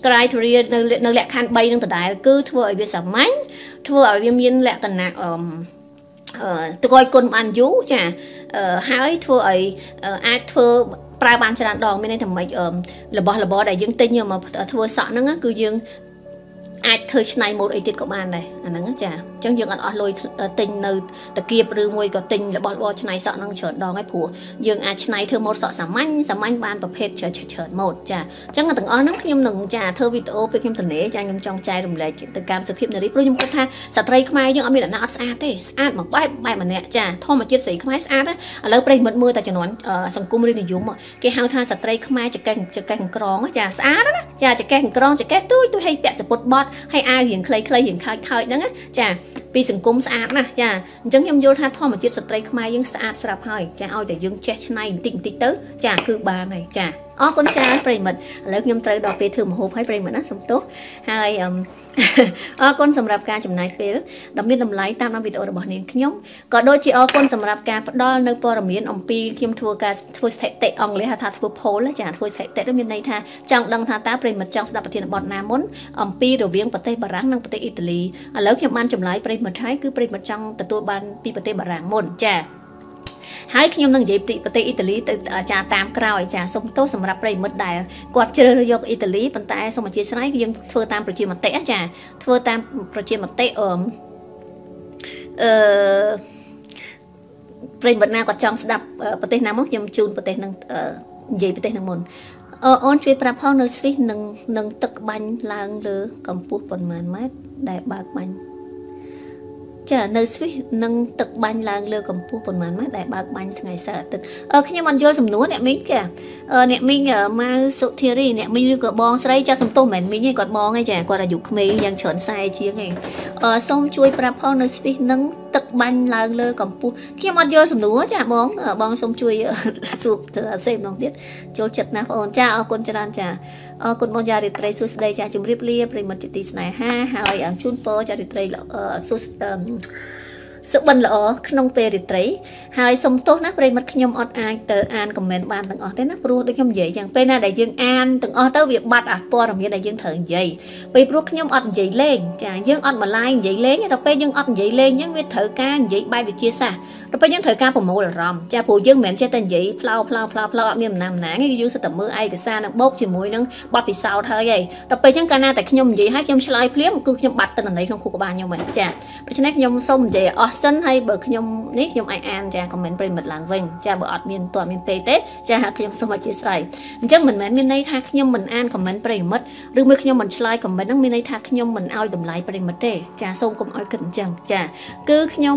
criteria នៅនៅលក្ខខណ្ឌ3នឹងដដែលគឺធ្វើឲ្យវាសាមញ្ញធ្វើឲ្យវាមានលក្ខណៈអឺទឹកឲ្យគុណបានយូរចាហើយធ្វើឲ្យអាចធ្វើ ប្រើបានច្រើនដងមានន័យថាម៉េចរបស់របរដែលយើងទិញមកធ្វើសក់ហ្នឹងគឺយើង អាចធ្វើឆ្នៃម៉ូដអីទៀតក៏បានដែរអាហ្នឹងចាអញ្ចឹងយើងអត់អស់លុយទិញនៅតាគៀបឬមួយក៏ទិញរបស់របរឆ្នៃសក់ហ្នឹងច្រើនដងហើយព្រោះយើងអាចឆ្នៃធ្វើម៉ូដសក់សាមញ្ញសាមញ្ញបានប្រភេទច្រើនច្រើនម៉ូដចាអញ្ចឹងទាំងអស់ហ្នឹងខ្ញុំនឹងចាធ្វើវីដេអូពេលខ្ញុំទនេចាខ្ញុំចង់ចែករំលែកទៅកម្មសុភាពនារីព្រោះខ្ញុំគិតថាស្ត្រីខ្មែរយើងអត់មានអ្នកណាអត់ស្អាតទេស្អាតមួយបែបបែបម្នាក់ចាធម្មជាតិស្រីខ្មែរស្អាតឥឡូវប្រិមិត្តមើលតែចំនួនសង្គមរាជនិយមគេហៅថាស្ត្រីខ្មែរចកេះចកេះក្រងចាស្អាតណាចាចកេះក្រងចកេះទូចទូចឲ្យពាក់សពុតបត់ហើយអាវរៀងខ្លីៗរៀងខើចខើចហ្នឹងចាពីសង្គមស្អាតណាស់ចាអញ្ចឹងខ្ញុំយល់ថាធម្មជាតិស្ត្រីខ្មែរយើងស្អាតស្រាប់ហើយចាឲ្យតែយើងចេះច្នៃបន្តិចបន្តិចទៅចាគឺបានហើយចាអរគុណច្រើនប្រិមិត្តឥឡូវខ្ញុំត្រូវដល់ពេលធ្វើម្ហូបហើយប្រិមិត្តណាសំទោសហើយអរគុណសម្រាប់ការចំណាយពេលដ៏មានតម្លៃតាមដានវីដេអូរបស់នាងខ្ញុំក៏ដូចជាអរគុណសម្រាប់ការផ្ដល់នៅព័ត៌មានអំពីខ្ញុំធ្វើការធ្វើស្ថិតិអង់គ្លេសហៅថាធ្វើ poll ចាធ្វើស្ថិតិនោះមានន័យថាចង់ដឹងថាតើប្រិមិត្តចង់ស្ដាប់ប្រធានបទណាមុនអំពីរវាងប្រទេសបារាំងនិងប្រទេសអ៊ីតាលីឥឡូវខ្ញុំបានចម្លើយប្រិមិត្តហើយគឺប្រិមិត្តចង់ទទួលបានពីប្រទេសបារាំងមុនចាហើយខ្ញុំនឹងនិយាយប្រទេសអ៊ីតាលីទៅចាតាមក្រោយចាសូមទោសសម្រាប់ប្រិមិត្តដែលគាត់ជ្រើសរើសយកអ៊ីតាលីប៉ុន្តែសូមអធិស្ឋានយើងធ្វើតាមប្រជាមតិចាធ្វើតាមប្រជាមតិអឺអឺប្រិមិត្តណាគាត់ចង់ស្ដាប់ប្រទេសណាមកខ្ញុំជូនប្រទេសនឹងនិយាយប្រទេសនឹងមុនអូអូនជួយប្រាប់ផងនៅស្វីសនឹងនឹងទឹកបាញ់ឡើងលើកម្ពស់ប៉ុន្មានម៉ែត្រដែលបើកបាញ់ ចានៅស្វីសនឹងទឹកបាញ់ឡើងលើកម្ពស់ប៉ុន្មានម៉ែត្រដែលបើកបាញ់ថ្ងៃសៅរ៍អាទិត្យអឺខ្ញុំអត់យល់សំណួរអ្នកមីងចាអ្នកមីងម៉ៅសុធារីអ្នកមីងឬក៏បងស្រីចាសំទោសមិនមែនមីងទេគាត់បងឯងចាគាត់អាយុក្មេងយ៉ាងច្រើន40ជាងឯងអឺសូមជួយប្រាប់ផងនៅស្វីសនឹងទឹកបាញ់ឡើងលើកម្ពស់ខ្ញុំអត់យល់សំណួរចាបងបងសូមជួយសួរសេម្ដងទៀតចូលចិត្តណាស់បងអូនចាអរគុណច្រើនចា អរគុណបងចារីត្រីសួស្ដីចាជម្រាបលាប្រិមិត្តជាទីស្នេហាហើយជូនពរចារីត្រីសួស្ដី សុបិនល្អក្នុងពេលរាត្រីហើយសុំទោសណាប្រិមិត្តខ្ញុំអត់អាចទៅអានខមមិនបានទាំងអស់ទេណាព្រោះដូចខ្ញុំនិយាយចឹងពេលណាដែលយើងអានទាំងអស់ទៅវាបាត់អាព័ត៌មានដែលយើងត្រូវនិយាយពេលព្រោះខ្ញុំអត់និយាយលេងចាយើងអត់បន្លាយនិយាយលេងដល់ពេលយើងអត់និយាយលេងចឹងវាត្រូវការនិយាយបែបវិទ្យាសាស្ត្រដល់ពេលយើងត្រូវការប្រមូលអារម្មណ៍ចាព្រោះយើងមិនមែនចេះតែនិយាយផ្លោផ្លោផ្លោផ្លោអត់មានដំណាំណាទេយើងសិតតែមើលឯកសារនឹងបូកជាមួយនឹងបទពិសោធន៍ហើយឯងដល់ពេលចឹងកាលណាតែខ្ញុំនិយាយហើយខ្ញុំឆ្លើយភ្លាមគឺខ្ញុំបាត់ទិន្នន័យក្នុងខួរក្បាលខ្ញុំហ្នឹងចាដូច្នេះខ្ញុំសូមនិយាយអស់សិនហើយបើខ្ញុំនេះខ្ញុំអាចអានចាខមមិនប្រិមិត្តឡើងវិញចាបើអត់មានតើមានពេកទេចាខ្ញុំសូមអធិស្ឋានអញ្ចឹងមិនមែនមានន័យថាខ្ញុំមិនអានខមមិនប្រិមិត្តឬមួយខ្ញុំមិនឆ្លើយខមមិនហ្នឹងមានន័យថាខ្ញុំមិនឲ្យតម្លៃប្រិមិត្តទេចាសូមកុំឲ្យគិតអញ្ចឹងចាគឺខ្ញុំ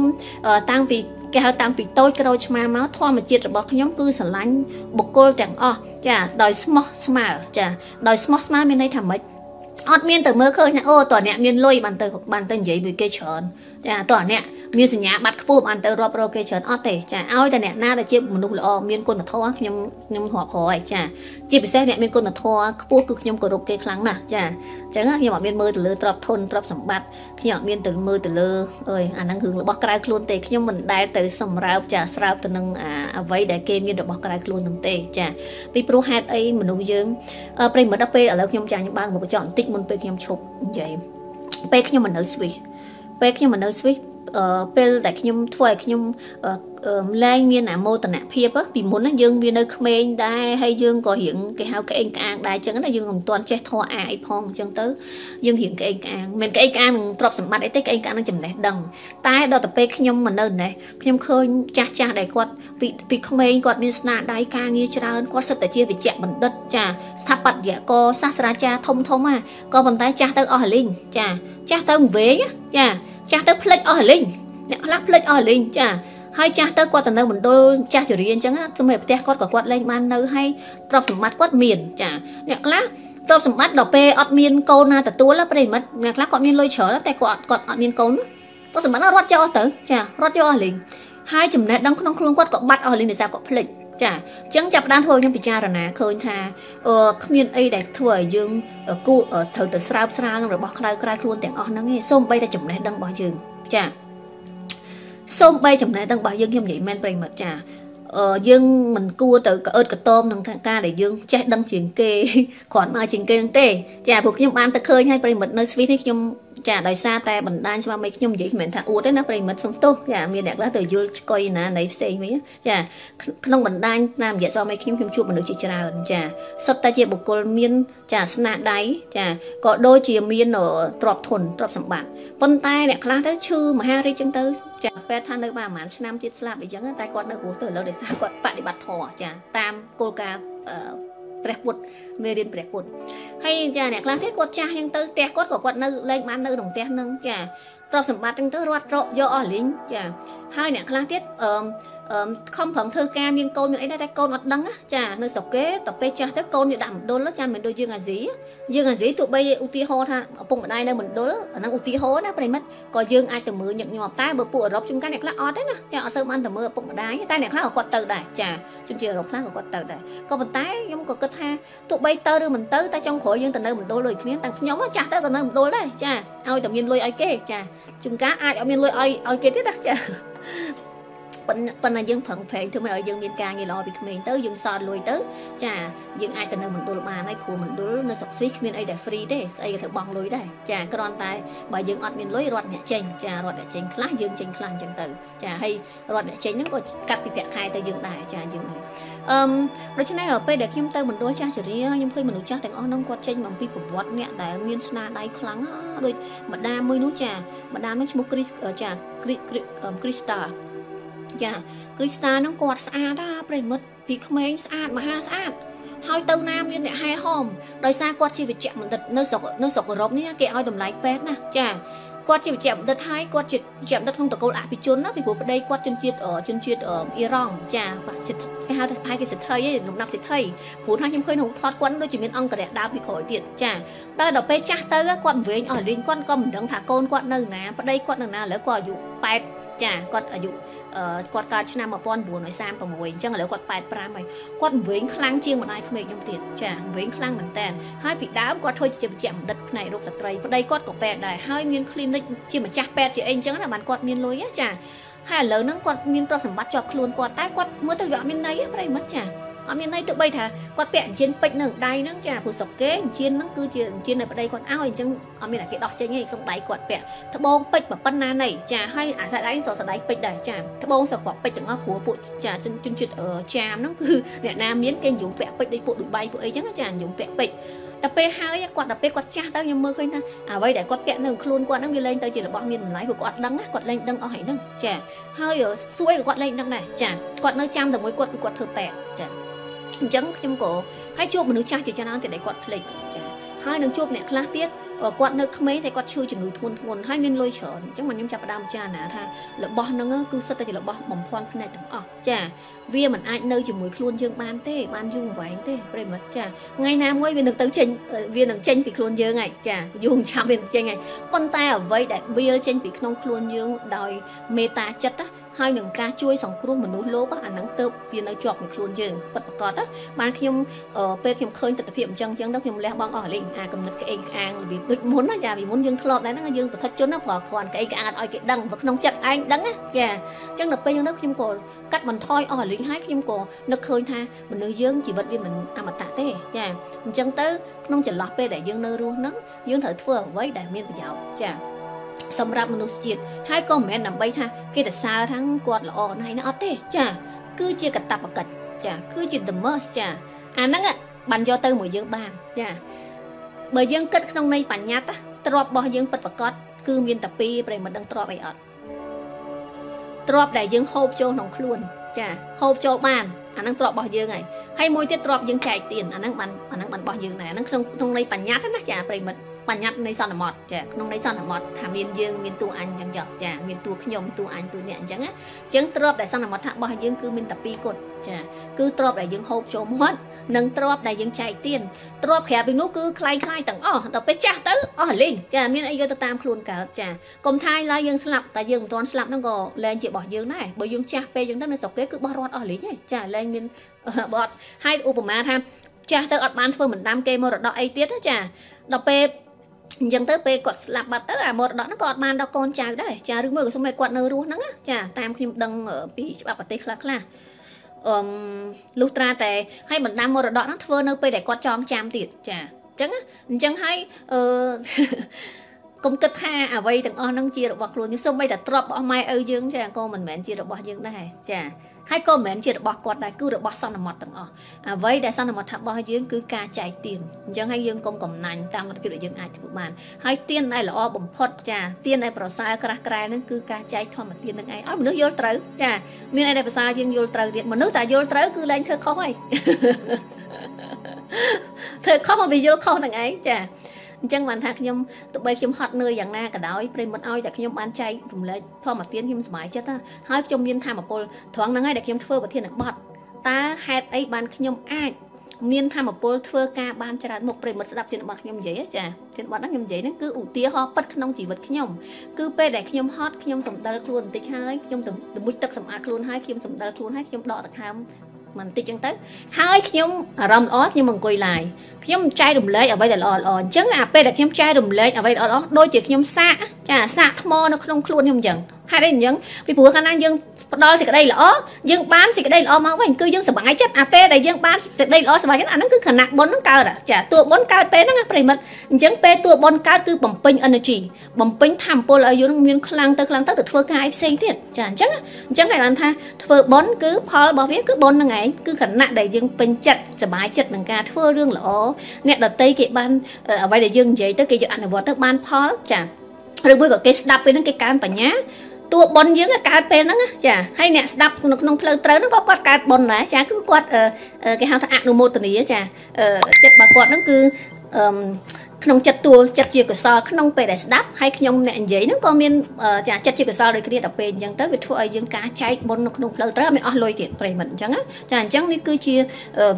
តាំងពីគេហៅតាំងពីតូចក្រូចឆ្មាមកធម្មជាតិរបស់ខ្ញុំគឺស្រឡាញ់បុគ្គលទាំងអស់ចាដោយស្មោះស្មើចាដោយស្មោះស្មើមានន័យថាម៉េចអត់មានទៅមើលឃើញថាអូតើអ្នកមានលុយបានទៅបានទៅនិយាយមួយគេច្រើន ចាតើអ្នកមានសញ្ញាបត្រខ្ពស់បានទៅរាប់រកគេច្រើនអត់ទេចាឲ្យតែអ្នកណាដែលជាមនុស្សល្អមានគុណធម៌ខ្ញុំខ្ញុំរាប់រយចាជាពិសេសអ្នកមានគុណធម៌ខ្ពស់គឺខ្ញុំគោរពគេខ្លាំងណាស់ចាចឹងខ្ញុំអត់មានមើលទៅលើទ្រព្យធនទ្រព្យសម្បត្តិខ្ញុំអត់មានទៅមើលទៅលើអើយអាហ្នឹងរឿងរបស់ក្រៅខ្លួនទេខ្ញុំមិនដែលទៅសម្រើបចាស្រើបទៅនឹងអ្វីដែលគេមានរបស់ក្រៅខ្លួននឹងទេចាពីព្រោះហេតុអីមនុស្សយើងប្រិមិត្តដល់ពេលឥឡូវខ្ញុំចាញ់បើកមុខកញ្ចក់បន្តិចមុនពេលខ្ញុំឈប់និយាយពេលខ្ញុំមិននៅស្វីស ពេលខ្ញុំមិននៅស្វីសពេលដែលខ្ញុំធ្វើឲ្យខ្ញុំលែងមានអាមោទនភាពពីមុនយើងវានៅក្មេងដែរហើយយើងក៏រៀងគេហៅក្អេងក្អាងដែរអញ្ចឹងណាយើងមិនទាន់ចេះធေါ်អាអីផងអញ្ចឹងទៅយើងរៀងក្អេងក្អាងមិនក្អេងក្អាងនឹងទ្រព្យសម្បត្តិអីទេក្អេងក្អាងនឹងចំណេះដឹងតែដល់ទៅពេលខ្ញុំមកនៅនេះខ្ញុំឃើញចាស់ចាស់ដែលគាត់ពីពីក្មេងគាត់មានស្នាដៃការងារច្រើនគាត់សិតតែជាវិជ្ជបណ្ឌិតចាស្ថាបត្យករសាស្ត្រាចារ្យធំធំណាក៏ប៉ុន្តែចាស់ទៅអស់លីងចាចាស់ទៅវែងចា ចាស់ទៅផ្លិចអស់លីងអ្នកខ្លះផ្លិចអស់លីងចាហើយចាស់ទៅគាត់ទៅនៅមណ្ឌលចាស់ជរាអញ្ចឹងសម្រាប់ផ្ទះគាត់ក៏គាត់លែងបាននៅហើយទ្រព្យសម្បត្តិគាត់មានចាអ្នកខ្លះទ្រព្យសម្បត្តិដល់ពេលអត់មានកូនណាទទួលប្រិមិត្តអ្នកខ្លះគាត់មានលុយច្រើនតែគាត់គាត់អត់មានកូនទ្រព្យសម្បត្តិរត់ចោលទៅចារត់យកអស់លេងហើយចំណេះដឹងក្នុងខ្លួនគាត់ក៏បាត់អស់លេងដោយសារគាត់ភ្លេច ចាអញ្ចឹងចាប់ដើមធ្វើខ្ញុំពិចារណាឃើញថាអឺគ្មានអីដែលធ្វើឲ្យយើងគូត្រូវទៅស្រើបស្រាលនឹងរបស់ខ្លៅក្រៅខ្លួនទាំងអស់ហ្នឹងឯងសូម្បីតែចំណេះដឹងរបស់យើងចាសូមបីចំណេះដឹងរបស់យើងខ្ញុំនិយាយមែនប្រិមិត្តចាអឺយើងមិនគួរទៅក្អឺតកតមនឹងការដែលយើងចេះដឹងជាងគេគ្រាន់មកជាងគេនឹងទេចាព្រោះខ្ញុំបានទៅឃើញហើយប្រិមិត្តនៅស្វីសនេះខ្ញុំ ចាដោយសារតែបណ្ដាញស្វាមីខ្ញុំនិយាយមិនមែនថាអួតទេណាប្រិមិត្តសំទោសចាមានអ្នកខ្លះទៅយល់ឆ្កុយណានៃផ្សេងវិញចាក្នុងបណ្ដាញតាមរយៈស្វាមីខ្ញុំខ្ញុំជួបមនុស្សជាច្រើនចាសុទ្ធតែជាបុគ្គលមានចាស្នាដៃចាក៏ដូចជាមានទ្រព្យធនទ្រព្យសម្បត្តិប៉ុន្តែអ្នកខ្លះទៅឈឺមហារាជចឹងទៅចាពេទ្យថានៅបានប្រហែលឆ្នាំទៀតស្លាប់អីចឹងតែគាត់នៅរស់ទៅឥឡូវដោយសារគាត់បដិបត្តិធម៌ចាតាមគោលការណ៍ ព្រះពុទ្ធមេរៀនព្រះពុទ្ធហើយចាអ្នកខ្លះទៀតគាត់ចាស់យ៉ាងទៅផ្ទះគាត់ក៏គាត់នៅលេងបាននៅក្នុងផ្ទះនឹងចាទ្រព្យសម្បត្តិចឹងទៅរត់រកយកអស់លីងចាហើយអ្នកខ្លះទៀតអឺខំប្រឹងធ្វើការមានកូនមានអីដែរតែកូនអត់ដឹងចានៅស្រុកគេតពេលចាស់ទៅកូនវាដាក់មណ្ឌលចាមិនដូចយើងអាស៊ីយើងអាស៊ីទោះបីឧទាហរណ៍ថាឪពុកម្ដាយនៅមណ្ឌលអាហ្នឹងឧទាហរណ៍ណាប្រិមិត្តក៏យើងអាចទៅមើលញឹកញាប់តែបើពួកអឺរ៉ុបជួនកាលអ្នកខ្លះអត់ទេណាចាអត់សូវបានទៅមើលឪពុកម្ដាយតែអ្នកខ្លះក៏គាត់ទៅដែរចាជនជាតិអឺរ៉ុបខ្លះក៏គាត់ទៅដែរក៏ប៉ុន្តែខ្ញុំក៏គិតថាទោះបីទៅឬមិនទៅតែចុងក្រោយយើងទៅនៅមណ្ឌលដូចគ្នាតែខ្ញុំចាស់ទៅក៏នៅមណ្ឌលដែរចាឲ្យតែមានលុយឲ្យគេចាជួនកាលអាចអត់មានលុយឲ្យឲ្យគេទៀតណាចា ប៉ុន្តែយើងប្រឹងប្រែងធ្វើឲ្យយើងមានការងារល្អពីក្មេងទៅយើងសល់លុយទៅចាយើងអាចទៅនៅមណ្ឌលបានហើយព្រោះមណ្ឌលនៅសុកស៊ីគ្មានអីដែល free ទេស្អីក៏ត្រូវបង់លុយដែរចាគ្រាន់តែបើយើងអត់មានលុយរត់អ្នកចេញចារត់អ្នកចេញខ្លះយើងចេញខ្លះអញ្ចឹងទៅចាហើយរត់អ្នកចេញហ្នឹងក៏កាត់ពីប្រាក់ខែទៅយើងដែរចាយើងដែរអឺដូច្នេះពេលដែលខ្ញុំទៅមណ្ឌលចាស់ជរាខ្ញុំឃើញមនុស្សចាស់ទាំងអស់ហ្នឹងគាត់ចេញអំពីប្រវត្តិអ្នកដែលមានស្នាដៃខ្លាំងដូចម្ដាមួយនោះចាម្ដានោះឈ្មោះគ្រីសចាគ្រីគ្រីស្តា ចាគ្រីស្តាហ្នឹងគាត់ស្អាតណាប្រិមិត្តពីក្មេងស្អាតមហាស្អាតហើយទៅណាមានអ្នកហែហមដោយសារគាត់ជាវិជ្ជបណ្ឌិតនៅស្រុកនៅស្រុកអឺរ៉ុបនេះគេឲ្យតម្លៃពេទ្យណាចាគាត់ជាវិជ្ជបណ្ឌិតហើយគាត់ជាវិជ្ជបណ្ឌិតក្នុងតកូលអភិជនណាពីព្រោះប្តីគាត់ជនជាតិជនជាតិអ៊ីរ៉ង់ចាសិទ្ធគេហៅថាស្ផាយគេសិទ្ធិឯងលំដាប់សិទ្ធិព្រោះថាខ្ញុំឃើញក្នុងថតគាត់ដូចជាមានអង្គរៈដើរពីក្រោយទៀតចាតែដល់ពេលចាស់ទៅគាត់វែងអស់លេងគាត់ក៏មិនដឹងថាកូនគាត់នៅណាប្តីគាត់នៅណាឥឡូវគាត់អាយុ8 ចាគាត់អាយុគាត់កើតឆ្នាំ1936អញ្ចឹងឥឡូវគាត់85ហើយគាត់វែងខ្លាំងជាងម្ដាយក្មេកខ្ញុំទៀតចាវែងខ្លាំងមែនតើហើយពីដើមគាត់ធ្វើជាវិជ្ជបណ្ឌិតផ្នែករោគស្ត្រីប្តីគាត់ក៏ពេទ្យដែរហើយមាន clinic ជាម្ចាស់ពេទ្យជាអីអញ្ចឹងណាបានគាត់មានលុយចាហើយឥឡូវហ្នឹងគាត់មានទ្រព្យសម្បត្តិជាប់ខ្លួនគាត់តែគាត់មើលទៅវាអត់មានន័យទេប្រិមិត្តចា អត់មានន័យទោះបីថាគាត់ពាក់អញ្ជៀនពេជ្រនៅដៃហ្នឹងចាព្រោះស្រុកគេអញ្ជៀនហ្នឹងគឺជាអញ្ជៀននៅប្តីគាត់ឲ្យអញ្ចឹងអត់មានតែគេដោះចេញទេក្នុងដៃគាត់ពាក់ត្បូងពេជ្រប៉ុណ្ណាណីចាហើយអាសាដៃសក់ស្ដៃពេជ្រដែរចាត្បូងសក់គាត់ពេជ្រទាំងអស់ព្រោះពួកចាជនជាតិចាមហ្នឹងគឺអ្នកណាមានគេនិយមពាក់ពេជ្រដូចពួកដូចបៃពួកអីចឹងចានិយមពាក់ពេជ្រដល់ពេលហើយគាត់ដល់ពេលគាត់ចាស់ទៅខ្ញុំមើលឃើញថាអ្វីដែលគាត់ពាក់នៅខ្លួនគាត់ហ្នឹងវាលែងទៅជារបស់មានតម្លៃព្រោះគាត់ដឹងគាត់លែងដឹងអស់ហើយហ្នឹងចាហើយសួយក៏គាត់លែងដឹងដែរចាគាត់នៅចាំតែមួយគាត់គឺគាត់ធ្វើពេទ្យចា អញ្ចឹងខ្ញុំក៏ហើយជួបមនុស្សចាស់ជាច្រើនទៀតដែលគាត់ភ្លេចចាហើយនឹងជួបអ្នកខ្លះទៀតគាត់នៅក្មេងតែគាត់ឈឺជំងឺធ្ងន់ធ្ងរហើយមានលុយច្រើនអញ្ចឹងមកខ្ញុំចាប់ផ្ដើមពិចារណាថារបស់ហ្នឹងគឺសិតតែជារបស់បំភាន់ភ្នែកទាំងអស់ចាវាមិនអាចនៅជាមួយខ្លួនយើងបានទេបានយូរអង្វែងទេប្រិមិត្តចាថ្ងៃណាមួយវានឹងទៅចេញវានឹងចេញពីខ្លួនយើងហើយចាយូរចាំវានឹងចេញហើយប៉ុន្តែអ្វីដែលបៀលចេញពីក្នុងខ្លួនយើងដោយមេត្តាចិត្ត ហើយនឹងការជួយសង្គ្រោះមនុស្សលោកអាហ្នឹងទៅវានៅជាប់មួយខ្លួនយើងពិតប្រាកដណាបានខ្ញុំពេលខ្ញុំឃើញទស្សនវិជ្ជាអញ្ចឹងអញ្ចឹងទៅខ្ញុំលះបង់អស់លេងអាកំណត់ក្អេងក្អាងរបៀបដូចមុនណាយ៉ាពីមុនយើងធ្លាប់ដែរហ្នឹងយើងប្រថុចជនណាព្រោះគ្រាន់ក្អេងក្អាងឲ្យគេដឹងព្រោះក្នុងចិត្តឯងដឹងណាយ៉ាអញ្ចឹងដល់ពេលហ្នឹងខ្ញុំក៏កាត់បន្ថយអស់លេងហើយខ្ញុំក៏នឹកឃើញថាមនុស្សយើងជីវិតវាមិនអមតៈទេចាអញ្ចឹងទៅក្នុងចន្លោះពេលដែលយើងនៅរស់ហ្នឹងយើងត្រូវធ្វើអ្វីដែលមានប្រយោជន៍ចា សម្រាប់មនុស្សជាតិហើយក៏មិនមែនដើម្បីថាគេទៅសើថាគាត់ល្អណាស់ណាអត់ទេចា គឺជាកតបកិច្ចចា គឺជា the must ចាអាហ្នឹងបានយកទៅមួយយើងបានចាបើយើងគិតក្នុងន័យបញ្ញត្តិទ្របរបស់យើងពិតប្រកបគឺមានតែពីរប្រិមត្តដឹងទ្របអីអត់ទ្របដែលយើងហូបចូលក្នុងខ្លួន ចាហូបចូលបានអាហ្នឹងទ្របរបស់យើងហើយហើយមួយទៀតទ្របយើងចែកទៀនអាហ្នឹងបានអាហ្នឹងបានរបស់យើងដែរអាហ្នឹងក្នុងក្នុងន័យបញ្ញត្តិណាចាប្រិមិត្ត បញ្ញត្តិនៃសន្មតចាក្នុងនៃសន្មតថាមានយើងមានតួអញអញ្ចឹងចាមានតួខ្ញុំតួអញតួអ្នកអញ្ចឹងអញ្ចឹងទ្របដែលសន្មតថារបស់យើងគឺមានតែពីរគត់ចាគឺទ្របដែលយើងហូបចូលមាត់និងទ្របដែលយើងចែកទៀនទ្របក្រាបពីនោះគឺคล้ายคล้ายទាំងអស់ដល់ពេលចាស់ទៅអស់លេងចាមានអីយកទៅតាមខ្លួនកើតចាកុំថាឡើយយើងស្លាប់តែយើងមិនទាន់ស្លាប់ហ្នឹងក៏លែងជារបស់យើងដែរបើយើងចាស់ពេកយើងទៅនៅស្រុកគេគឺបោះរត់អស់លេងហើយចាលែងមានបត់ហើយឧបមាថាចាស់ទៅអត់បានធ្វើមិនដាំគេមរតកអីទៀតចាដល់ពេល អញ្ចឹងទៅពេលគាត់ស្លាប់បាត់ទៅអាមរតកហ្នឹងក៏អត់បានដល់កូនចៅដែរចាឬមួយក៏សូម្បីគាត់នៅរស់ហ្នឹងចាតាមខ្ញុំដឹងពីច្បាប់ប្រទេសខ្លះខ្លះអឺលុះត្រាតែឲ្យបណ្ដាំមរតកហ្នឹងធ្វើនៅពេលដែលគាត់ចងចាំទៀតចាអញ្ចឹងអញ្ចឹងហើយអឺកុំគិតថាអ្វីទាំងអស់ហ្នឹងជារបស់ខ្លួនយើងសូម្បីតែទ្រព្យរបស់ម៉ែឪយើងចាក៏មិនមែនជារបស់យើងដែរចា ហើយក៏មិនមែនជារបស់គាត់ដែរគឺរបស់សន្មតទាំងអស់អ្វីដែលសន្មតថារបស់យើងគឺការចែកទានអញ្ចឹងហើយយើងកុំកំណាញ់តាមរបៀបដែលយើងអាចធ្វើបានហើយទានដែលល្អបំផុតចាទានដែលប្រសើរក្រាស់ក្រែនឹងគឺការចែកធម្មទាននឹងឯងឲ្យមនុស្សយល់ត្រូវចាមានអីដែលប្រសើរជាងយល់ត្រូវទៀតមនុស្សតែយល់ត្រូវគឺលែងធ្វើខុសហើយធ្វើខុសមកវាយល់ខុសនឹងឯងចា អញ្ចឹងបានថាខ្ញុំទោះបីខ្ញុំហត់នឿយយ៉ាងណាក៏ដោយប្រិមិត្តឲ្យតែខ្ញុំបានចែករំលែកធម្មទានខ្ញុំសប្បាយចិត្តណាហើយខ្ញុំមានធម៌ពលត្រង់ហ្នឹងហើយដែលខ្ញុំធ្វើប្រធានបទតើហេតុអីបានខ្ញុំអាចមានធម៌ពលធ្វើការបានច្រើនមុខប្រិមិត្តស្ដាប់ជារបស់ខ្ញុំនិយាយចាជាបទហ្នឹងខ្ញុំនិយាយហ្នឹងគឺឧទាហរណ៍ពិតក្នុងជីវិតខ្ញុំគឺពេលដែលខ្ញុំហត់ខ្ញុំសំដិលខ្លួនបន្តិចហើយខ្ញុំទៅមុជទឹកសម្អាតខ្លួនហើយខ្ញុំសំដិលខ្លួនហើយខ្ញុំដកដង្ហើម បន្តិចចឹងទៅហើយខ្ញុំអារម្មណ៍ល្អខ្ញុំអង្គុយឡាយខ្ញុំចែករំលែកអ្វីដែលល្អល្អអញ្ចឹងអាពេលដែលខ្ញុំចែករំលែកអ្វីល្អល្អដូចជាខ្ញុំសាកចាសាកថ្មនៅក្នុងខ្លួនខ្ញុំអញ្ចឹងហេតុអីអញ្ចឹងពីព្រោះកាលណាយើងផ្ដល់សេចក្តីល្អយើងបានសេចក្តីល្អមកវិញគឺយើងសប្បាយចិត្តអាពេលដែលយើងបានសេចក្តីល្អសប្បាយចិត្តអាហ្នឹងគឺខណៈបុណ្យហ្នឹងកើតចាតួបុណ្យកើតពេលហ្នឹងប្រិមិត្តអញ្ចឹងពេលតួបុណ្យកើតគឺបំពេញ energy បំពេញធម៌ពលឲ្យយើងមានខ្លាំងទៅខ្លាំងទៅទៅធ្វើការអីផ្សេងទៀតចាអញ្ចឹងអញ្ចឹងគេបានថាធ្វើបុណ្យគឺផលរបស់វាគឺបុណ្យហ្នឹងឯងគឺខណៈដែលយើងពេញចិត្តសប្បាយចិត្តនឹងការធ្វើរឿងល្អអ្នកដតីគេបានអ្វីដែលយើងនិយាយទៅគេយកអនុវត្តទៅបានផលចាឬមួយក៏គេស្ដាប់ពេលហ្នឹងគេកើនបញ្ញា តួប៉ុនយើងកើតពេលហ្នឹងចាហើយអ្នកស្ដាប់នៅក្នុងផ្លូវត្រូវហ្នឹងក៏គាត់កើតប៉ុនដែរចាគឺគាត់គេហៅថាអនុមោទនីចាចិត្តរបស់គាត់ហ្នឹងគឺអឺ ក្នុងចិត្តតួចិត្តជាកុសលក្នុងពេលដែលស្ដាប់ហើយខ្ញុំអ្នកនិយាយហ្នឹងក៏មានចាចិត្តជាកុសលដូចគ្នាដល់ពេលអញ្ចឹងទៅវាធ្វើឲ្យយើងការចែកបុណ្យនៅក្នុងផ្លូវត្រូវមានអស់លុយទៀតប្រិមិត្តអញ្ចឹងចាអញ្ចឹងនេះគឺជា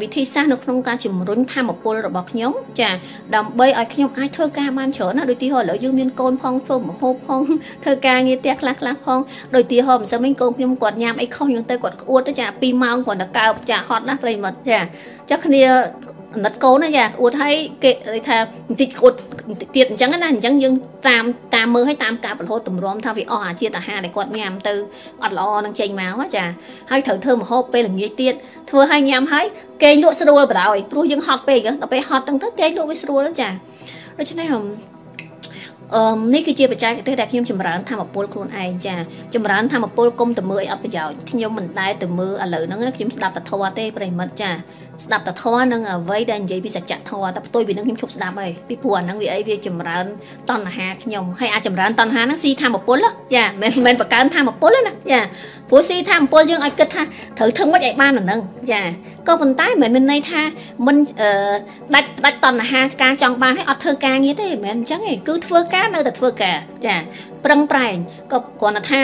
វិធីសាស្ត្រនៅក្នុងការជំរុញធម៌ពលរបស់ខ្ញុំចាដើម្បីឲ្យខ្ញុំអាចធ្វើការបានច្រើនណាដូចទីហោឥឡូវយើងមានកូនផងធ្វើមហូបផងធ្វើការងារផ្ទះខ្លះខ្លះផងដូចទីហោមិនសឹងមិញកូនខ្ញុំគាត់ញ៉ាំអីខុសយ៉ាងទៅគាត់ក្អួតទៅចា2ម៉ោងគាត់ទៅកើបចាហត់ណាប្រិមិត្តចាចាគ្នា អាណិតកូនណាយ៉ាអួតឲ្យគេថាបន្តិចអួតទៀតអញ្ចឹងណាអញ្ចឹងយើងតាមតាមមើលឲ្យតាមការបន្លត់តម្រាំថាវាអស់អាជាតិអាហារដែលគាត់ញ៉ាំទៅអត់ល្អនឹងចេញមកចាហើយត្រូវធ្វើម្ហូបពេលល្ងាចទៀតធ្វើឲ្យញ៉ាំហើយគេងលក់ស្រួលបដ ாய் ព្រោះយើងហត់ពេកដល់ពេលហត់ទាំងទៅគេងលក់វាស្រួលចាដូច្នេះអឺនេះគឺជាបច្ចេកទេសដែលខ្ញុំចម្រើនធម៌ពលខ្លួនឯងចាចម្រើនធម៌ពលគុំទៅមើលឲ្យអត់ប្រយោជន៍ខ្ញុំមិនដែលទៅមើលឥឡូវហ្នឹងខ្ញុំស្ដាប់តែធម៌ទេប្រិមិត្តចា ស្ដាប់តែធម៌នឹងអ្វីដែលនិយាយពីសច្ចធម៌តែផ្ទុយពីនឹងខ្ញុំឈប់ស្ដាប់ហើយពីព្រោះអាហ្នឹងវាអីវាចម្រើនតណ្ហាខ្ញុំហើយអាចចម្រើនតណ្ហាហ្នឹងស៊ីធម៌ពលចាមិនមែនបង្កើនធម៌ពលទេណាចាព្រោះស៊ីធម៌ពលយើងឲ្យគិតថាត្រូវធ្វើម៉េចឲ្យបានអាហ្នឹងចាក៏ប៉ុន្តែមិនមានន័យថាមិនដាច់ដាច់តណ្ហាការចង់បានឲ្យអត់ធ្វើការងារទេមិនមែនអញ្ចឹងទេគឺធ្វើការនៅតែធ្វើការចា ប្រឹងប្រែងក៏គ្រាន់តែថា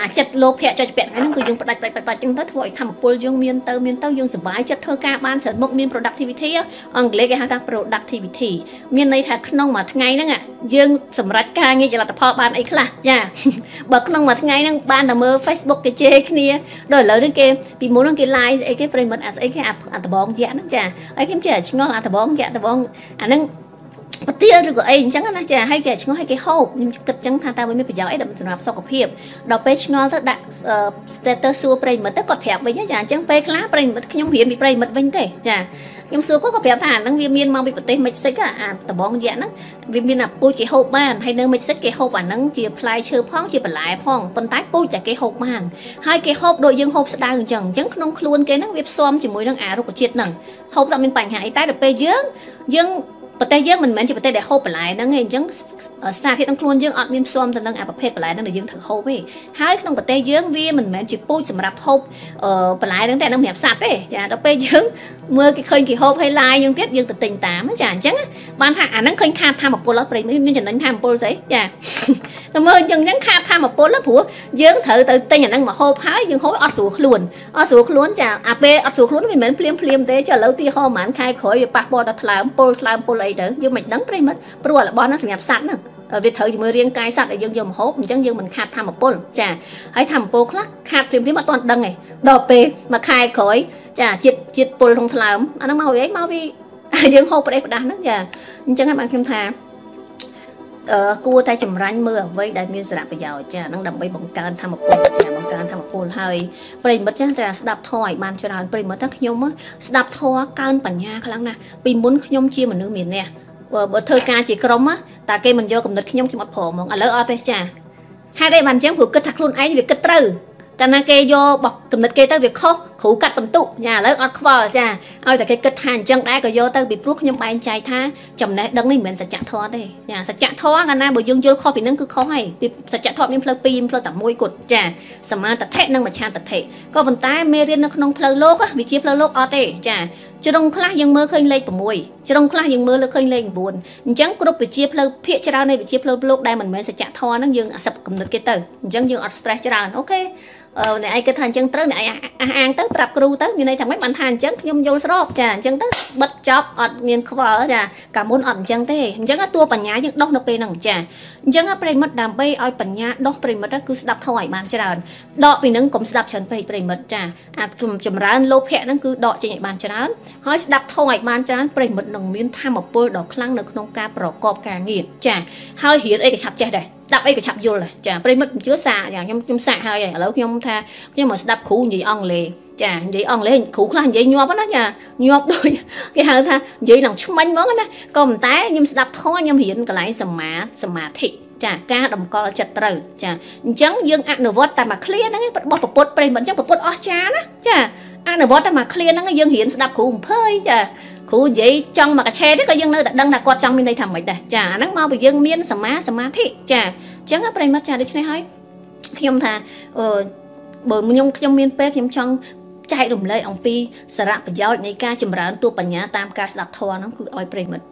អាចិត្តលោភៈចុចពាក់ហ្នឹងគឺយើងផ្ដាច់ផ្ដាច់ផ្ដាច់ចឹងទៅធ្វើឲ្យធម្មពលយើងមានទៅមានទៅយើងសុបាយចិត្តធ្វើការបានច្រើនមុខមាន productivity អង់គ្លេសគេហៅថា productivity មានន័យថាក្នុងមួយថ្ងៃហ្នឹងយើងសម្រេចការងារចលនាផលបានអីខ្លះចាបើក្នុងមួយថ្ងៃហ្នឹងបានតែមើល Facebook គេជេរគ្នាដល់ឥឡូវនេះគេពីមុនហ្នឹងគេ live អីគេប្រិមិត្តអាស្អីគេអាដបងយៈហ្នឹងចាហើយខ្ញុំចេះឆ្ងល់អាដបងយៈដបងអាហ្នឹង ប្រទាលឬក៏អីអញ្ចឹងណាចាហើយគេឆ្ងល់ហើយគេហូបខ្ញុំគិតអញ្ចឹងថាតើវាមានប្រយោជន៍អីសម្រាប់សុខភាពដល់ពេលឆ្ងល់ទៅដាក់ status សួរប្រិមិត្តទៅគាត់ប្រាប់វិញចាអញ្ចឹងពេលខ្លះប្រិមិត្តខ្ញុំរៀនពីប្រិមិត្តវិញទេចាខ្ញុំសួរគាត់ក៏ប្រាប់ថាអាហ្នឹងវាមានមកពីប្រទេសមិចស៊ិកអាដបងយៈហ្នឹងវាមានអាពូជគេហូបបានហើយនៅមិចស៊ិកគេហូបអាហ្នឹងជាផ្លែឈើផងជាបន្លែផងប៉ុន្តែពូជតែគេហូបបានហើយគេហូបដូចយើងហូបស្ដៅអញ្ចឹងអញ្ចឹងក្នុងខ្លួនគេហ្នឹងវាផ្សំជាមួយនឹងអារុក្ខជាតិហ្នឹងហូបតែមានបញ្ហាអីតែដល់ពេលយើងយើង ប្រទេសយើងមិនមែនជាប្រទេសដែលហូបបន្លែហ្នឹងទេអញ្ចឹងសារធាតុក្នុងខ្លួនយើងអត់មានផ្សំទៅនឹងអាប្រភេទបន្លែហ្នឹងដែលយើងត្រូវហូបទេហើយក្នុងប្រទេសយើងវាមិនមែនជាពូជសម្រាប់ហូបបន្លែហ្នឹងតែនឹងសម្រាប់សត្វទេចាដល់ពេលយើងមើលគេឃើញគេហូបហើយឡាយយើងទៀតយើងទៅទិញតាមចាអញ្ចឹងបានថាអាហ្នឹងឃើញខាតធម្មពលអត់ប្រេងមានចំណេញធម្មពលស្អីចាតែមើលអញ្ចឹងអញ្ចឹងខាតធម្មពលព្រោះយើងត្រូវទៅទិញអាហ្នឹងមកហូបហើយយើងហូបអត់ស្រួលខ្លួនអត់ស្រួលខ្លួនចាអាពេលអត់ស្រួលខ្លួនវាមិនមែនភ្លាមភ្លាមទេចាឥឡូវទីហោប្រហែលខែក្រោយវាប៉ះពាល់ដល់ថ្លើមពុលថ្លើមពុលអីទៅយើងមិនដឹងប្រិមិត្តព្រោះរបស់ហ្នឹងសម្រាប់សត្វហ្នឹងវាត្រូវជាមួយរាងកាយសត្វដែលយើងយកមកហូបអញ្ចឹងយើងមិនខាតធម្មពលចាហើយធម្មពលខ្លះខាតភ្លាមភ្លាមអត់ទាន់ដឹងទេដល់ពេលមួយខែក្រោយចាជាតិជាតិពុលក្នុងថ្លើមអាហ្នឹងមកវិញមកវាយើងហូបប្រេះប្រដាស់ហ្នឹងចាអញ្ចឹងហើយបានខ្ញុំថាអឺ គួរតែចម្រាញ់មើលអ្វីដែលមានសារៈប្រយោជន៍ចាហ្នឹងដើម្បីបង្កើនធម៌ពលចាបង្កើនធម៌ពលហើយប្រិមិត្តចាតែស្ដាប់ធម៌ឲ្យបានច្រើនប្រិមិត្តថាខ្ញុំស្ដាប់ធម៌កើនបញ្ញាខ្លាំងណាស់ពីមុនខ្ញុំជាមនុស្សមានអ្នកបើធ្វើការជាក្រុមតាគេមិនយកកំណត់ខ្ញុំខ្ញុំអត់ព្រមហ្មងឥឡូវអត់ទេចាហេតុអីបានអញ្ចឹងព្រោះគិតថាខ្លួនឯងវាគិតត្រូវកាលណាគេយកបោះកំណត់គេទៅវាខុស គ្រូកាត់បន្ទុកចាឥឡូវអត់ខ្វល់ចាឲ្យតែគេគិតថាអញ្ចឹងដែរក៏យកទៅពីព្រោះខ្ញុំបែងចែកថាចំណេះដឹងនេះមិនមែនសច្ចធម៌ទេចាសច្ចធម៌កាលណាបើយើងយល់ខុសពីនឹងគឺខុសហើយពីសច្ចធម៌មានផ្លូវពីរផ្លូវតែមួយគត់ចាសមាតថៈនិងមច្ឆាតថៈក៏ប៉ុន្តែមេរៀននៅក្នុងផ្លូវលោកវិជាផ្លូវលោកអត់ទេចាជ្រុងខ្លះយើងមើលឃើញលេខ6ជ្រុងខ្លះយើងមើលលើឃើញលេខ9អញ្ចឹងគ្រប់វិជាផ្លូវភាកច្រើននៃវិជាផ្លូវលោកដែលមិនមែនសច្ចធម៌ហ្នឹងយើងអាសឹបកំណត់គេទៅអញ្ចឹងយើងអត់ stress ច្រើនអូខេ អ្នកឯងគិតថាអញ្ចឹងត្រូវអ្នកឯងអះអាងទៅប្រាប់គ្រូទៅមានន័យថាម៉េចបានថាអញ្ចឹងខ្ញុំយល់ស្របចាអញ្ចឹងទៅបិទចប់អត់មានខ្វល់ចាកាលមុនអត់អញ្ចឹងទេអញ្ចឹងតួបញ្ញាយើងដោះនៅពេលហ្នឹងចា អញ្ចឹងប្រិមិត្តដើម្បីឲ្យបញ្ញាដោះប្រិមិត្តគឺស្ដាប់ធម៌ឲ្យបានច្រើនដកពីហ្នឹងកុំស្ដាប់ច្រើនពេកប្រិមិត្តចាអាចចម្រើនលោភៈហ្នឹងគឺដកចេញឲ្យបានច្រើនហើយស្ដាប់ធម៌ឲ្យបានច្រើនប្រិមិត្តនឹងមានធម៌ពលដ៏ខ្លាំងនៅក្នុងការប្រកបការងារចាហើយរៀនអីក៏ឆាប់ចេះដែរស្ដាប់អីក៏ឆាប់យល់ដែរចាប្រិមិត្តមិនជឿសាខ្ញុំខ្ញុំសាហើយឥឡូវខ្ញុំថាខ្ញុំមកស្ដាប់គ្រូនិយាយអង់គ្លេស ចានិយាយអង់គ្លេសគ្រូខ្លះនិយាយញាប់ណាចាញាប់ដូចគេហៅថានិយាយឡើងឆ្មាញ់ហ្មងណាក៏ប៉ុន្តែខ្ញុំស្ដាប់ធម៌ខ្ញុំរៀនកន្លែងសមាសមាធិចាការតម្កល់ចិត្តត្រូវចាអញ្ចឹងយើងអនុវត្តតែមួយឃ្លាហ្នឹងរបស់ប្រពុតប្រិមិត្តអញ្ចឹងប្រពុតអស់ចាណាចាអនុវត្តតែមួយឃ្លាហ្នឹងយើងរៀនស្ដាប់គ្រូអំភើយចាគ្រូនិយាយចង់មកកឆេទេក៏យើងនៅតែដឹងថាគាត់ចង់មានន័យថាម៉េចដែរចាអាហ្នឹងមកពីយើងមានសមាសមាធិចាអញ្ចឹងប្រិមិត្តចាដូច្នេះហើយខ្ញុំថាអឺបើខ្ញុំខ្ញុំមានពេលខ្ញុំចង់ ចែករំលែកអំពីសារៈប្រយោជន៍នៃការចម្រើនទូបញ្ញាតាមការស្ដាប់ធម៌ហ្នឹងគឺឲ្យប្រិមិត្ត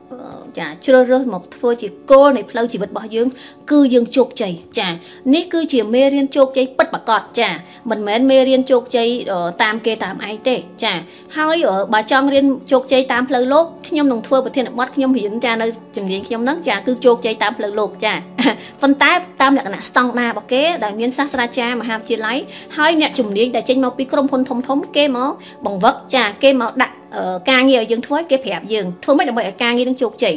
ចាជ្រើសរើសមកធ្វើជាគោលនៃផ្លូវជីវិតរបស់យើង គឺយើងជោគជ័យចានេះគឺជាមេរៀនជោគជ័យពិតប្រាកដចាមិនមែនមេរៀនជោគជ័យតាមគេតាមឯងទេចាហើយបើចង់រៀនជោគជ័យតាមផ្លូវលោកខ្ញុំនឹងធ្វើប្រធានបទខ្ញុំរៀនចានៅជំនាញខ្ញុំហ្នឹងចាគឺជោគជ័យតាមផ្លូវលោកចាប៉ុន្តែតាមលក្ខណៈស្តង់ដាររបស់គេដែលមានសាស្ត្រាចារ្យមហាវិទ្យាល័យហើយអ្នកជំនាញដែលចេញមកពីក្រុមហ៊ុនធំធំគេមកបង្វឹកចាគេមកដាក់ ការងារឲ្យយើងធ្វើគេប្រាប់យើងធ្វើម៉េចដើម្បីឲ្យការងារនឹងជោគជ័យ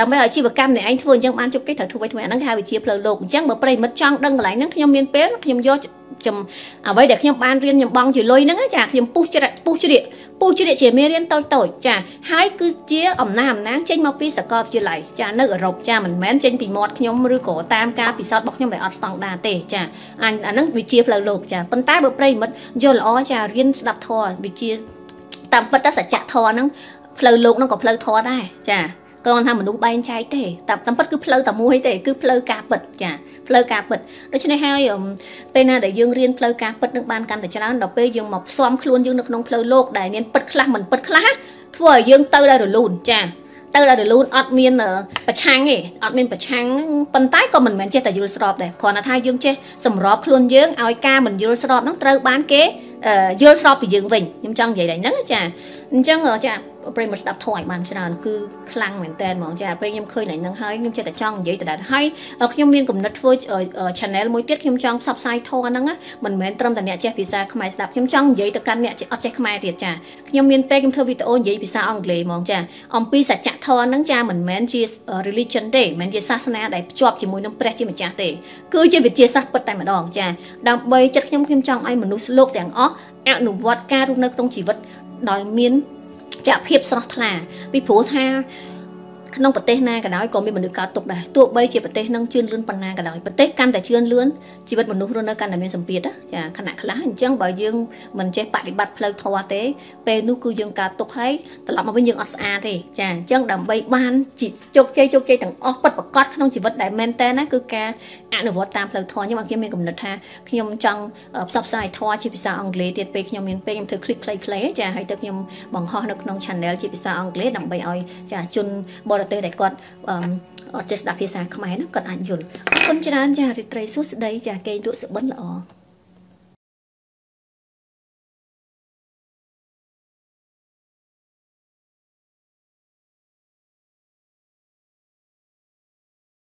ដើម្បីឲ្យជីវកម្មនៃឯងធ្វើអញ្ចឹងបានជោគជ័យត្រូវធ្វើធ្វើអាហ្នឹងគេហៅវិជាផ្លូវលោកអញ្ចឹងបើប្រិមិត្តចង់ដឹងកន្លែងហ្នឹងខ្ញុំមានពេលខ្ញុំយកចំអ្វីដែលខ្ញុំបានរៀនខ្ញុំបងជាលុយហ្នឹងចាខ្ញុំពុះច្រាក់ពុះជ្រៀកពុះជ្រៀកជាមេរៀនតូចតូចចាហើយគឺជាអំណាចអំណាងចេញមកពីសាកលវិទ្យាល័យចានៅអឺរ៉ុបចាមិនមែនចេញពីមាត់ខ្ញុំឬក៏តាមការពិសោធន៍របស់ខ្ញុំដែលអត់ស្តង់ដារទេចាអាហ្នឹងវិជាផ្លូវលោកចាប៉ុន្តែបើប្រិមិត្តយល់ល្អចារៀនស្ដាប់ធម៌វិជា តាមពិតទៅសច្ចធម៌ហ្នឹងផ្លូវលោកហ្នឹងក៏ផ្លូវធម៌ដែរចាគ្រាន់ថាមនុស្សបែងចែកទេតែតាមពិតគឺផ្លូវតែមួយទេគឺផ្លូវការពិតចាផ្លូវការពិតដូច្នេះហើយពេលណាដែលយើងរៀនផ្លូវការពិតនឹងបានកាន់តែច្រើនដល់ពេលយើងមកផ្សំខ្លួនយើងនៅក្នុងផ្លូវលោកដែលមានពិតខ្លះមិនពិតខ្លះធ្វើឲ្យយើងទៅដល់រលូនចាទៅដល់រលូនអត់មានប្រឆាំងទេអត់មានប្រឆាំងប៉ុន្តែក៏មិនមែនចេះតែយល់ស្របដែរគ្រាន់តែថាយើងចេះសម្របខ្លួនយើងឲ្យការមិនយល់ស្របហ្នឹងត្រូវបានគេ យល់ស្របពីយើងវិញខ្ញុំចង់និយាយតែហ្នឹងចាអញ្ចឹងចា ប្រិមស្ដាប់ធម៌ឲ្យបានច្រើនគឺខ្លាំងមែនតើហ្មងចាពេលខ្ញុំឃើញហ្នឹងហើយខ្ញុំចិត្តតែចង់និយាយទៅដែរហើយខ្ញុំមានគំនិតធ្វើ channel មួយទៀតខ្ញុំចង់ផ្សព្វផ្សាយធម៌ហ្នឹងមិនមែនត្រឹមតែអ្នកចេះភាសាខ្មែរស្ដាប់ខ្ញុំចង់និយាយទៅកាន់អ្នកអត់ចេះខ្មែរទៀតចាខ្ញុំមានពេលខ្ញុំធ្វើវីដេអូនិយាយភាសាអង់គ្លេសហ្មងចាអំពីសច្ចធម៌ហ្នឹងចាមិនមែនជា religion ទេមិនមែនជាសាសនាដែលភ្ជាប់ជាមួយនឹងព្រះជាម្ចាស់ទេគឺជាវិទ្យាសាស្ត្រពិតតែម្ដងចាដើម្បីចិត្តខ្ញុំខ្ញុំចង់ឲ្យមនុស្សលោកទាំងអស់អនុវត្តការរស់នៅក្នុងជីវិតដោយមាន ចាក់ភាពស្រស់ថ្លាពីព្រោះថា ក្នុងប្រទេសណាក៏ដោយក៏មានមនុស្សកើតទុកដែរទោះបីជាប្រទេសនឹងជឿនលឿនប៉ុណ្ណាក៏ដោយប្រទេសកាន់តែជឿនលឿនជីវិតមនុស្សរស់នៅកាន់តែមានសម្ពាធចាខណៈខ្លះអញ្ចឹងបើយើងមិនចេះបប្រតិបត្តិផ្លូវធម៌ទេពេលនោះគឺយើងកើតទុកហើយត្រឡប់មកវិញយើងអត់ស្អាតទេចាអញ្ចឹងដើម្បីបានជោគជ័យជោគជ័យទាំងអស់ពិតប្រាកដក្នុងជីវិតដែលមែនតើណាគឺការអនុវត្តតាមផ្លូវធម៌ខ្ញុំអត់ខ្ញុំមានកំណត់ថាខ្ញុំចង់ផ្សព្វផ្សាយធម៌ជាភាសាអង់គ្លេសទៀតពេលខ្ញុំមានពេលខ្ញុំធ្វើ clip play play ចាហើយទៅខ្ញុំបង្ហោះនៅក្នុង channel ជាភាសាអង់គ្លេសដើម្បីឲ្យចាជនបរទេសដែលគាត់អត់ចេះស្ដាប់ភាសាខ្មែរហ្នឹងគាត់អាចយល់អរគុណច្រើនចារីត្រីសួស្ដីចាកេងលក់សុបិនល្អ